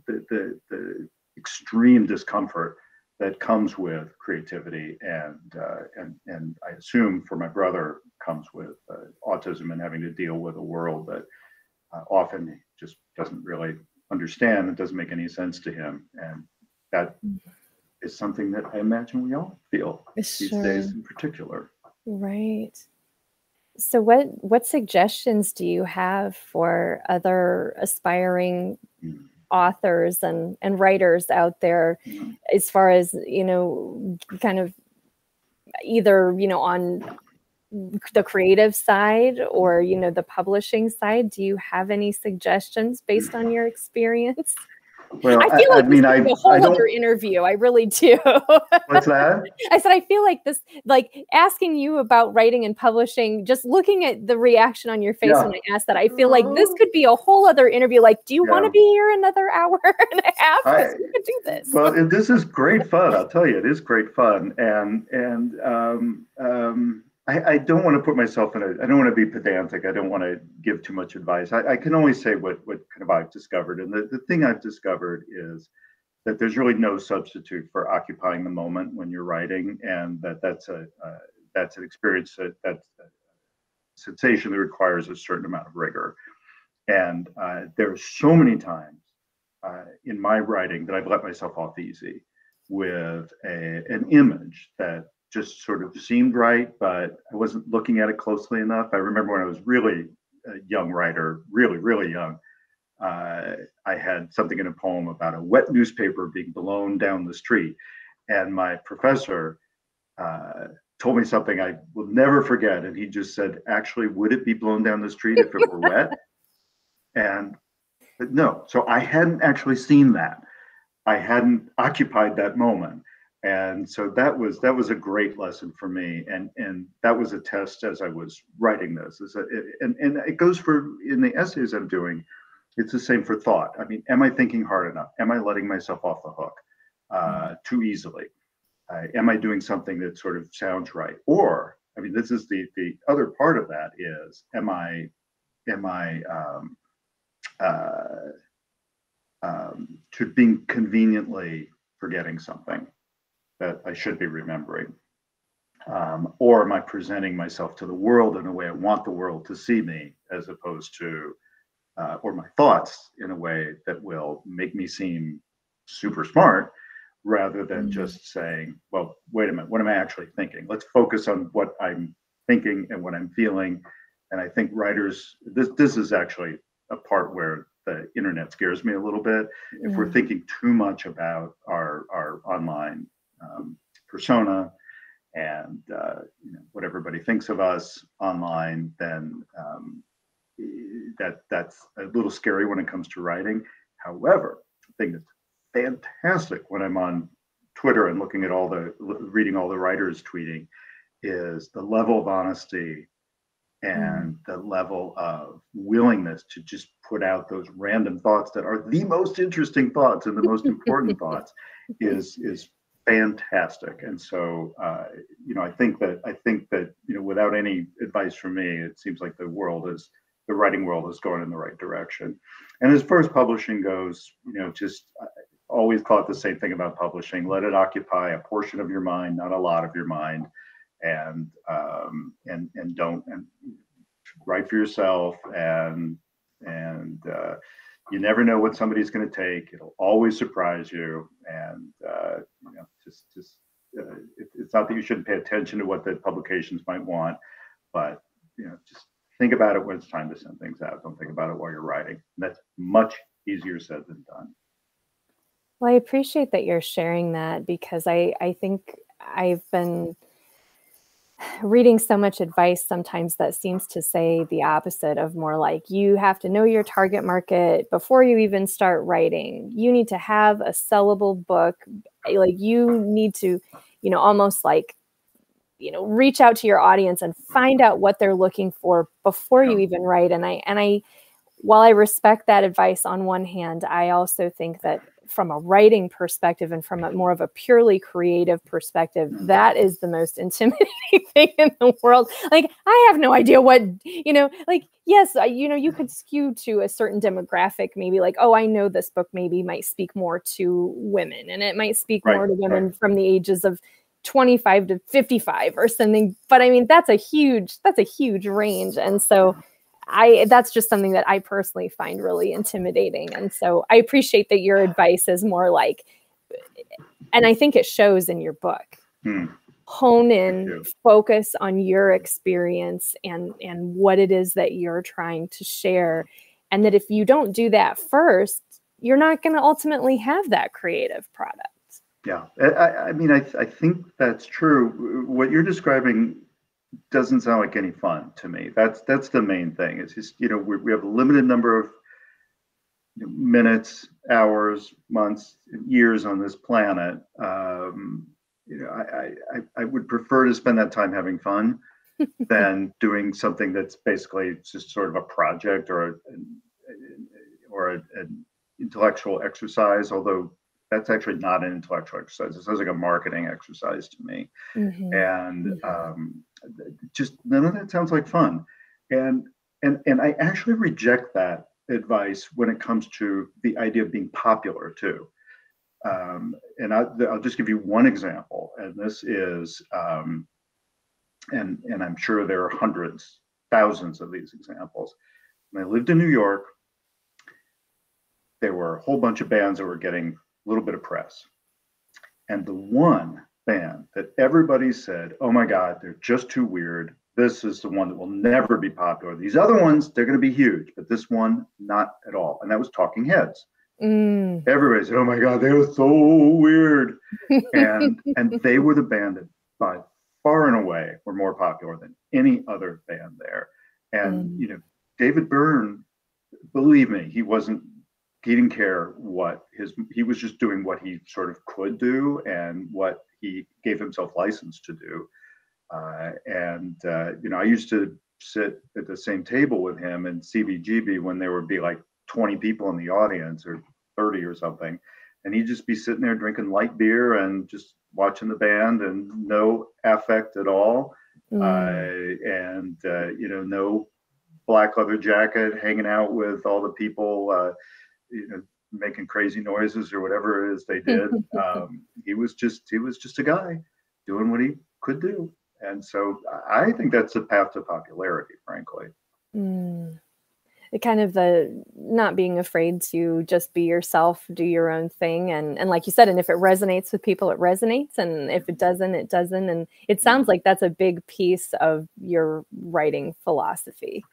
the, the, the extreme discomfort that comes with creativity and uh, and and I assume for my brother comes with uh, autism and having to deal with a world that uh, often just doesn't really understand it doesn't make any sense to him and that is something that i imagine we all feel sure. these days in particular right so what what suggestions do you have for other aspiring mm. Authors and and writers out there as far as you know kind of either you know on the creative side or you know the publishing side do you have any suggestions based on your experience well, I feel like I mean, I, a whole I other interview. I really do. What's that? I said I feel like this, like asking you about writing and publishing. Just looking at the reaction on your face yeah. when I asked that, I feel like this could be a whole other interview. Like, do you yeah. want to be here another hour and a half? I, we could do this. Well, this is great fun. I'll tell you, it is great fun, and and um, um, I, I, don't want to put myself in a. I don't want to be pedantic. I don't want to give too much advice. I, I, can only say what what kind of I've discovered, and the, the thing I've discovered is that there's really no substitute for occupying the moment when you're writing, and that that's a uh, that's an experience that that's a sensation that requires a certain amount of rigor. And uh, there are so many times uh, in my writing that I've let myself off easy with a, an image that just sort of seemed right, but I wasn't looking at it closely enough. I remember when I was really a young writer, really, really young, uh, I had something in a poem about a wet newspaper being blown down the street. And my professor uh, told me something I will never forget. And he just said, Actually, would it be blown down the street if it were wet? And no, so I hadn't actually seen that. I hadn't occupied that moment and so that was that was a great lesson for me. And and that was a test as i was writing this and and it goes for in the essays i'm doing it's the same for thought. I mean am i thinking hard enough? Am i letting myself off the hook uh, mm-hmm. too easily? Uh, am i doing something that sort of sounds right? Or i mean this is the the other part of that is am i am i um, uh, um, to being conveniently forgetting something that I should be remembering? Um, or am I presenting myself to the world in a way I want the world to see me, as opposed to, uh, or my thoughts in a way that will make me seem super smart, rather than mm-hmm. just saying, well, wait a minute, what am I actually thinking? Let's focus on what I'm thinking and what I'm feeling. And I think writers, this this is actually a part where the internet scares me a little bit. Yeah. If we're thinking too much about our our online um, persona and uh, you know, what everybody thinks of us online, then um, that that's a little scary when it comes to writing. However, the thing that's fantastic when I'm on Twitter and looking at all the reading all the writers tweeting is the level of honesty and mm. the level of willingness to just put out those random thoughts that are the most interesting thoughts and the most important thoughts is is fantastic. And so, uh, you know, I think that I think that you know, without any advice from me, it seems like the world is the writing world is going in the right direction. And as far as publishing goes, you know, just I always call it the same thing about publishing: let it occupy a portion of your mind, not a lot of your mind, and um, and and don't and write for yourself and and uh, you never know what somebody's going to take. It'll always surprise you, and uh, you know, just just uh, it, it's not that you shouldn't pay attention to what the publications might want, but you know, just think about it when it's time to send things out. Don't think about it while you're writing. That's much easier said than done. Well, I appreciate that you're sharing that because I, I think I've been reading so much advice sometimes that seems to say the opposite of more like you have to know your target market before you even start writing. You need to have a sellable book. Like you need to, you know, almost like you know reach out to your audience and find out what they're looking for before you even write and i and i while i respect that advice on one hand i also think that from a writing perspective and from a more of a purely creative perspective mm. that is the most intimidating thing in the world like i have no idea what you know like yes you know you could skew to a certain demographic maybe like oh i know this book maybe might speak more to women and it might speak right, more to women right. from the ages of 25 to 55 or something but i mean that's a huge that's a huge range and so i that's just something that i personally find really intimidating. And so i appreciate that your advice is more like and i think it shows in your book. Hmm. hone in focus on your experience and and what it is that you're trying to share. And that if you don't do that first you're not going to ultimately have that creative product. Yeah, I, I mean, I, I think that's true. What you're describing doesn't sound like any fun to me. That's that's the main thing. It's just you know we, we have a limited number of minutes, hours, months, years on this planet. Um, you know, I, I I would prefer to spend that time having fun than doing something that's basically just sort of a project or a, or a, an intellectual exercise. Although that's actually not an intellectual exercise. It sounds like a marketing exercise to me. Mm-hmm. And um, just none of that sounds like fun. And and and I actually reject that advice when it comes to the idea of being popular too. Um, and I, will just give you one example, and this is, um, and and I'm sure there are hundreds, thousands of these examples. When I lived in New York, there were a whole bunch of bands that were getting a little bit of press. And the one band that everybody said, oh my God, they're just too weird. This is the one that will never be popular. These other ones, they're going to be huge, but this one, not at all. And that was Talking Heads. Mm. Everybody said, "Oh my God, they were so weird," and and they were the band that by far and away were more popular than any other band there. And mm. you know, David Byrne, believe me, he wasn't he didn't care what his he was just doing what he sort of could do and what he gave himself license to do. Uh, and uh, you know i used to sit at the same table with him in cbgb when there would be like 20 people in the audience or 30 or something. And he'd just be sitting there drinking light beer and just watching the band and no affect at all. Mm. uh, and uh, you know no black leather jacket hanging out with all the people uh, you know making crazy noises or whatever it is they did. um, he was just he was just a guy doing what he could do, and so I think that's a path to popularity, frankly. Mm. It kind of the not being afraid to just be yourself, do your own thing, and and like you said, and if it resonates with people, it resonates, and if it doesn't, it doesn't. And it sounds like that's a big piece of your writing philosophy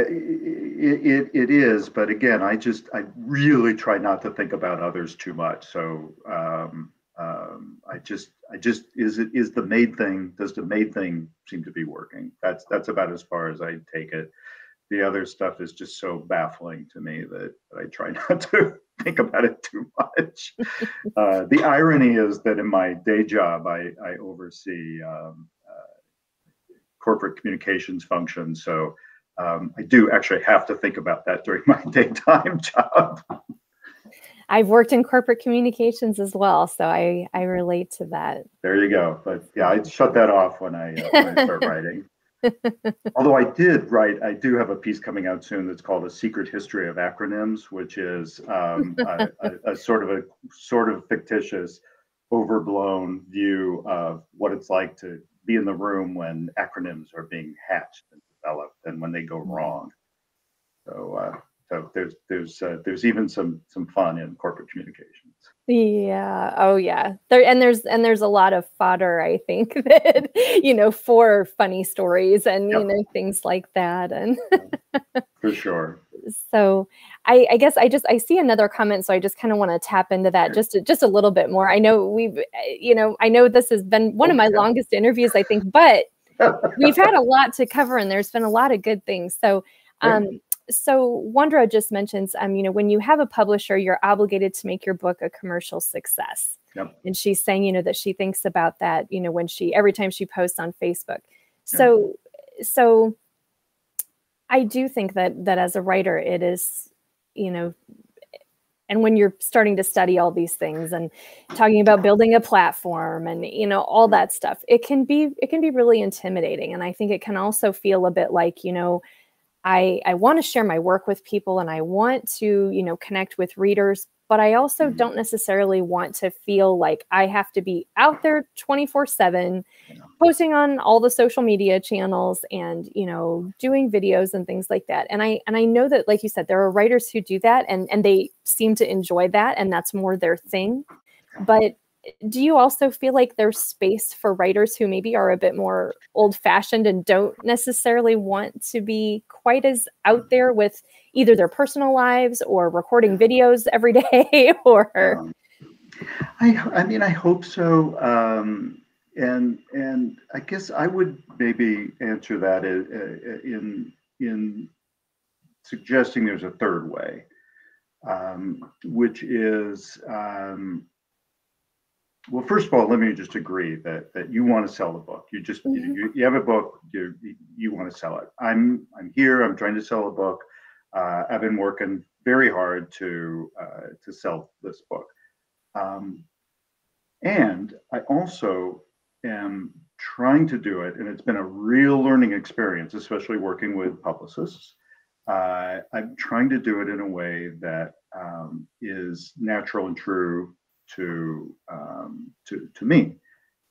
it, it, it is, but again, I just I really try not to think about others too much. So um, um, I just I just is it is the made thing does the made thing seem to be working? That's that's about as far as I take it. The other stuff is just so baffling to me that, that I try not to think about it too much. uh, the irony is that in my day job, I I oversee um, uh, corporate communications functions, so um, I do actually have to think about that during my daytime job. I've worked in corporate communications as well, so I I relate to that. There you go. But yeah, I shut that off when I, uh, when I start writing. Although I did write, I do have a piece coming out soon that's called "A Secret History of Acronyms," which is um, a, a, a sort of a sort of fictitious, overblown view of what it's like to be in the room when acronyms are being hatched and developed and when they go mm-hmm. wrong. So, uh, so there's there's uh, there's even some some fun in corporate communications. Yeah. Oh yeah. There and there's and there's a lot of fodder, I think, that you know, for funny stories and yep. you know, things like that. And for sure. So I, I guess I just I see another comment, so I just kind of want to tap into that just just a little bit more. I know we've you know, I know this has been one of my longest interviews, I think, but we've had a lot to cover and there's been a lot of good things. So um so Wandra just mentions, um, you know, when you have a publisher, you're obligated to make your book a commercial success. Yep. And she's saying, you know, that she thinks about that, you know, when she every time she posts on Facebook. So, yep. so I do think that that as a writer, it is, you know, and when you're starting to study all these things and talking about building a platform and you know all that stuff it can be it can be really intimidating. And i think it can also feel a bit like you know I, I want to share my work with people and I want to, you know, connect with readers, but I also mm-hmm. don't necessarily want to feel like I have to be out there 24 7, posting on all the social media channels and, you know, doing videos and things like that. And I and I know that, like you said, there are writers who do that and, and they seem to enjoy that and that's more their thing. But do you also feel like there's space for writers who maybe are a bit more old fashioned and don't necessarily want to be quite as out there with either their personal lives or recording videos every day or? Um, I, I mean i hope so um, and and i guess i would maybe answer that in in suggesting there's a third way um, which is um, well, first of all, let me just agree that that you want to sell the book. You just mm-hmm. you, you have a book, you you want to sell it. I'm I'm here. I'm trying to sell a book. Uh, I've been working very hard to uh, to sell this book, um, and I also am trying to do it, and it's been a real learning experience, especially working with publicists. Uh, I'm trying to do it in a way that um, is natural and true to um, to to me.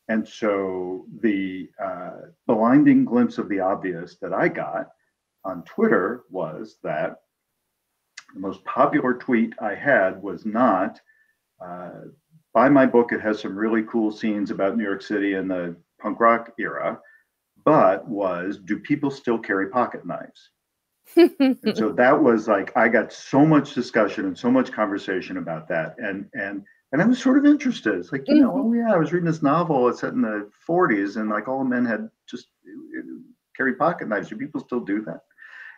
And so the uh, blinding glimpse of the obvious that I got on Twitter was that the most popular tweet I had was not uh, buy my book. It has some really cool scenes about New York City and the punk rock era, but was do people still carry pocket knives? so that was like I got so much discussion and so much conversation about that, and and and I was sort of interested. It's like, you mm-hmm. know, oh yeah, I was reading this novel. It's set in the 40s, and like all the men had just uh, carry pocket knives. Do people still do that?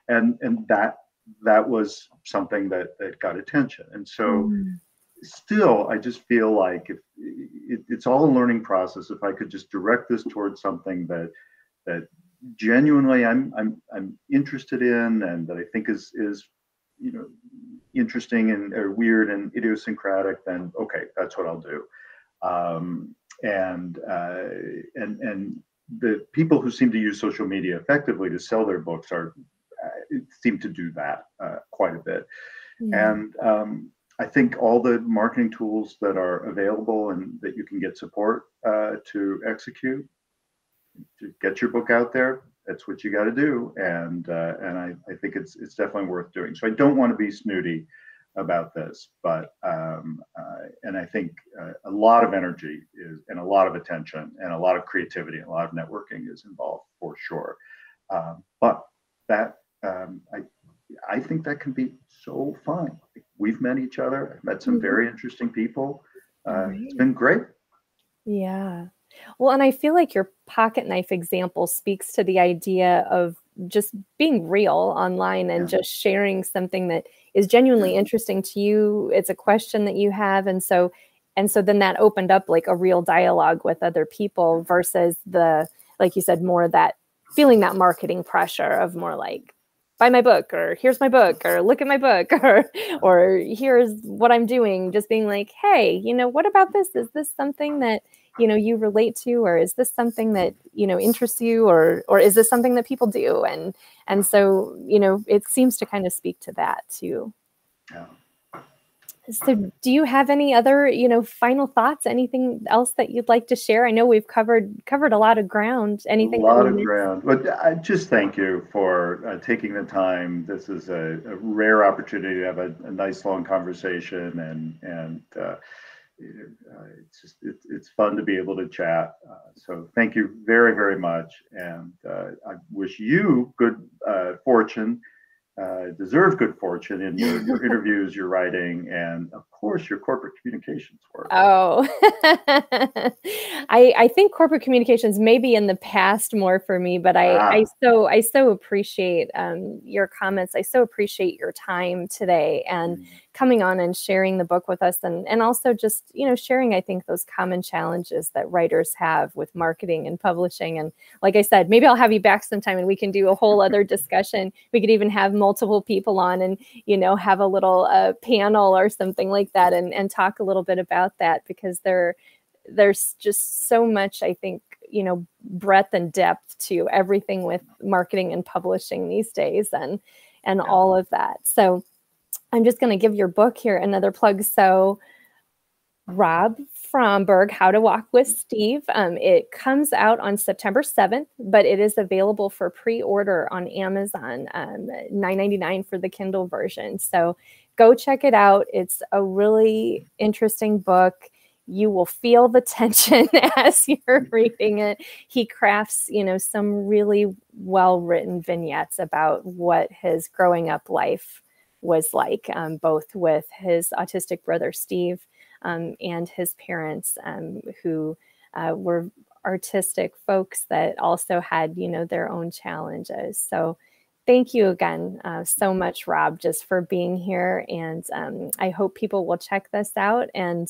And and that that was something that that got attention. And so, mm. still, I just feel like if it, it's all a learning process. If I could just direct this towards something that that genuinely I'm I'm I'm interested in, and that I think is is you know interesting and or weird and idiosyncratic, then okay, that's what I'll do. Um, and uh, and and the people who seem to use social media effectively to sell their books are uh, seem to do that uh, quite a bit. And um, I think all the marketing tools that are available and that you can get support uh, to execute to get your book out there that's what you got to do, and uh, and I, I think it's it's definitely worth doing. So I don't want to be snooty about this, but um, uh, and I think uh, a lot of energy is and a lot of attention and a lot of creativity and a lot of networking is involved for sure. Um, but that um, I I think that can be so fun. We've met each other. I've met some mm-hmm. very interesting people. Uh, it's been great. Yeah. Well, and I feel like your pocket knife example speaks to the idea of just being real online and yeah. just sharing something that is genuinely interesting to you. It's a question that you have. And so, and so then that opened up like a real dialogue with other people versus the, like you said, more that feeling that marketing pressure of more like, buy my book or here's my book or look at my book or or here's what I'm doing just being like hey you know what about this is this something that you know you relate to or is this something that you know interests you or or is this something that people do and and so you know it seems to kind of speak to that too yeah So, do you have any other, you know, final thoughts? Anything else that you'd like to share? I know we've covered covered a lot of ground. Anything? A lot of ground. But I just thank you for uh, taking the time. This is a, a rare opportunity to have a, a, nice long conversation, and and uh, uh, it's just it, it's fun to be able to chat. Uh, so thank you very very much, and uh, I wish you good uh, fortune uh, deserve good fortune in your, your interviews, your writing, and of course your corporate communications work. Oh, I I think corporate communications may be in the past more for me, but I ah. I so I so appreciate um, your comments. I so appreciate your time today and. Mm coming on and sharing the book with us and and also just you know sharing i think those common challenges that writers have with marketing and publishing. And like i said maybe i'll have you back sometime and we can do a whole other discussion. We could even have multiple people on and you know have a little uh, panel or something like that and and talk a little bit about that because there there's just so much i think you know breadth and depth to everything with marketing and publishing these days and and all of that. So I'm just going to give your book here another plug. So, Rob Fromberg, How to Walk with Steve. Um, it comes out on September 7th, but it is available for pre-order on Amazon, um, $9.99 for the Kindle version. So go check it out. It's a really interesting book. You will feel the tension as you're reading it. He crafts, you know, some really well-written vignettes about what his growing up life was like, um, both with his autistic brother Steve um, and his parents, um, who uh, were artistic folks that also had, you know, their own challenges. So thank you again uh, so much, Rob, just for being here. And um, I hope people will check this out and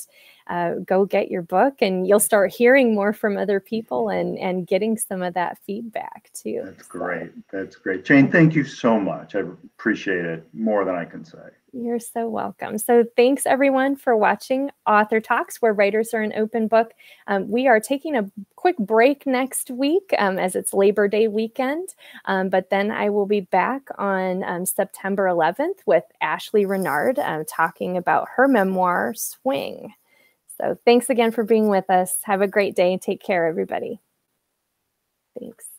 uh, go get your book, and you'll start hearing more from other people and and getting some of that feedback too. That's great. That's great, Jane. Thank you so much. I appreciate it more than I can say. You're so welcome. So, thanks everyone for watching Author Talks, where writers are an open book. Um, we are taking a quick break next week um, as it's Labor Day weekend, um, but then I will be back on um, September 11th with Ashley Renard um, talking about her memoir, Swing. So, thanks again for being with us. Have a great day. Take care, everybody. Thanks.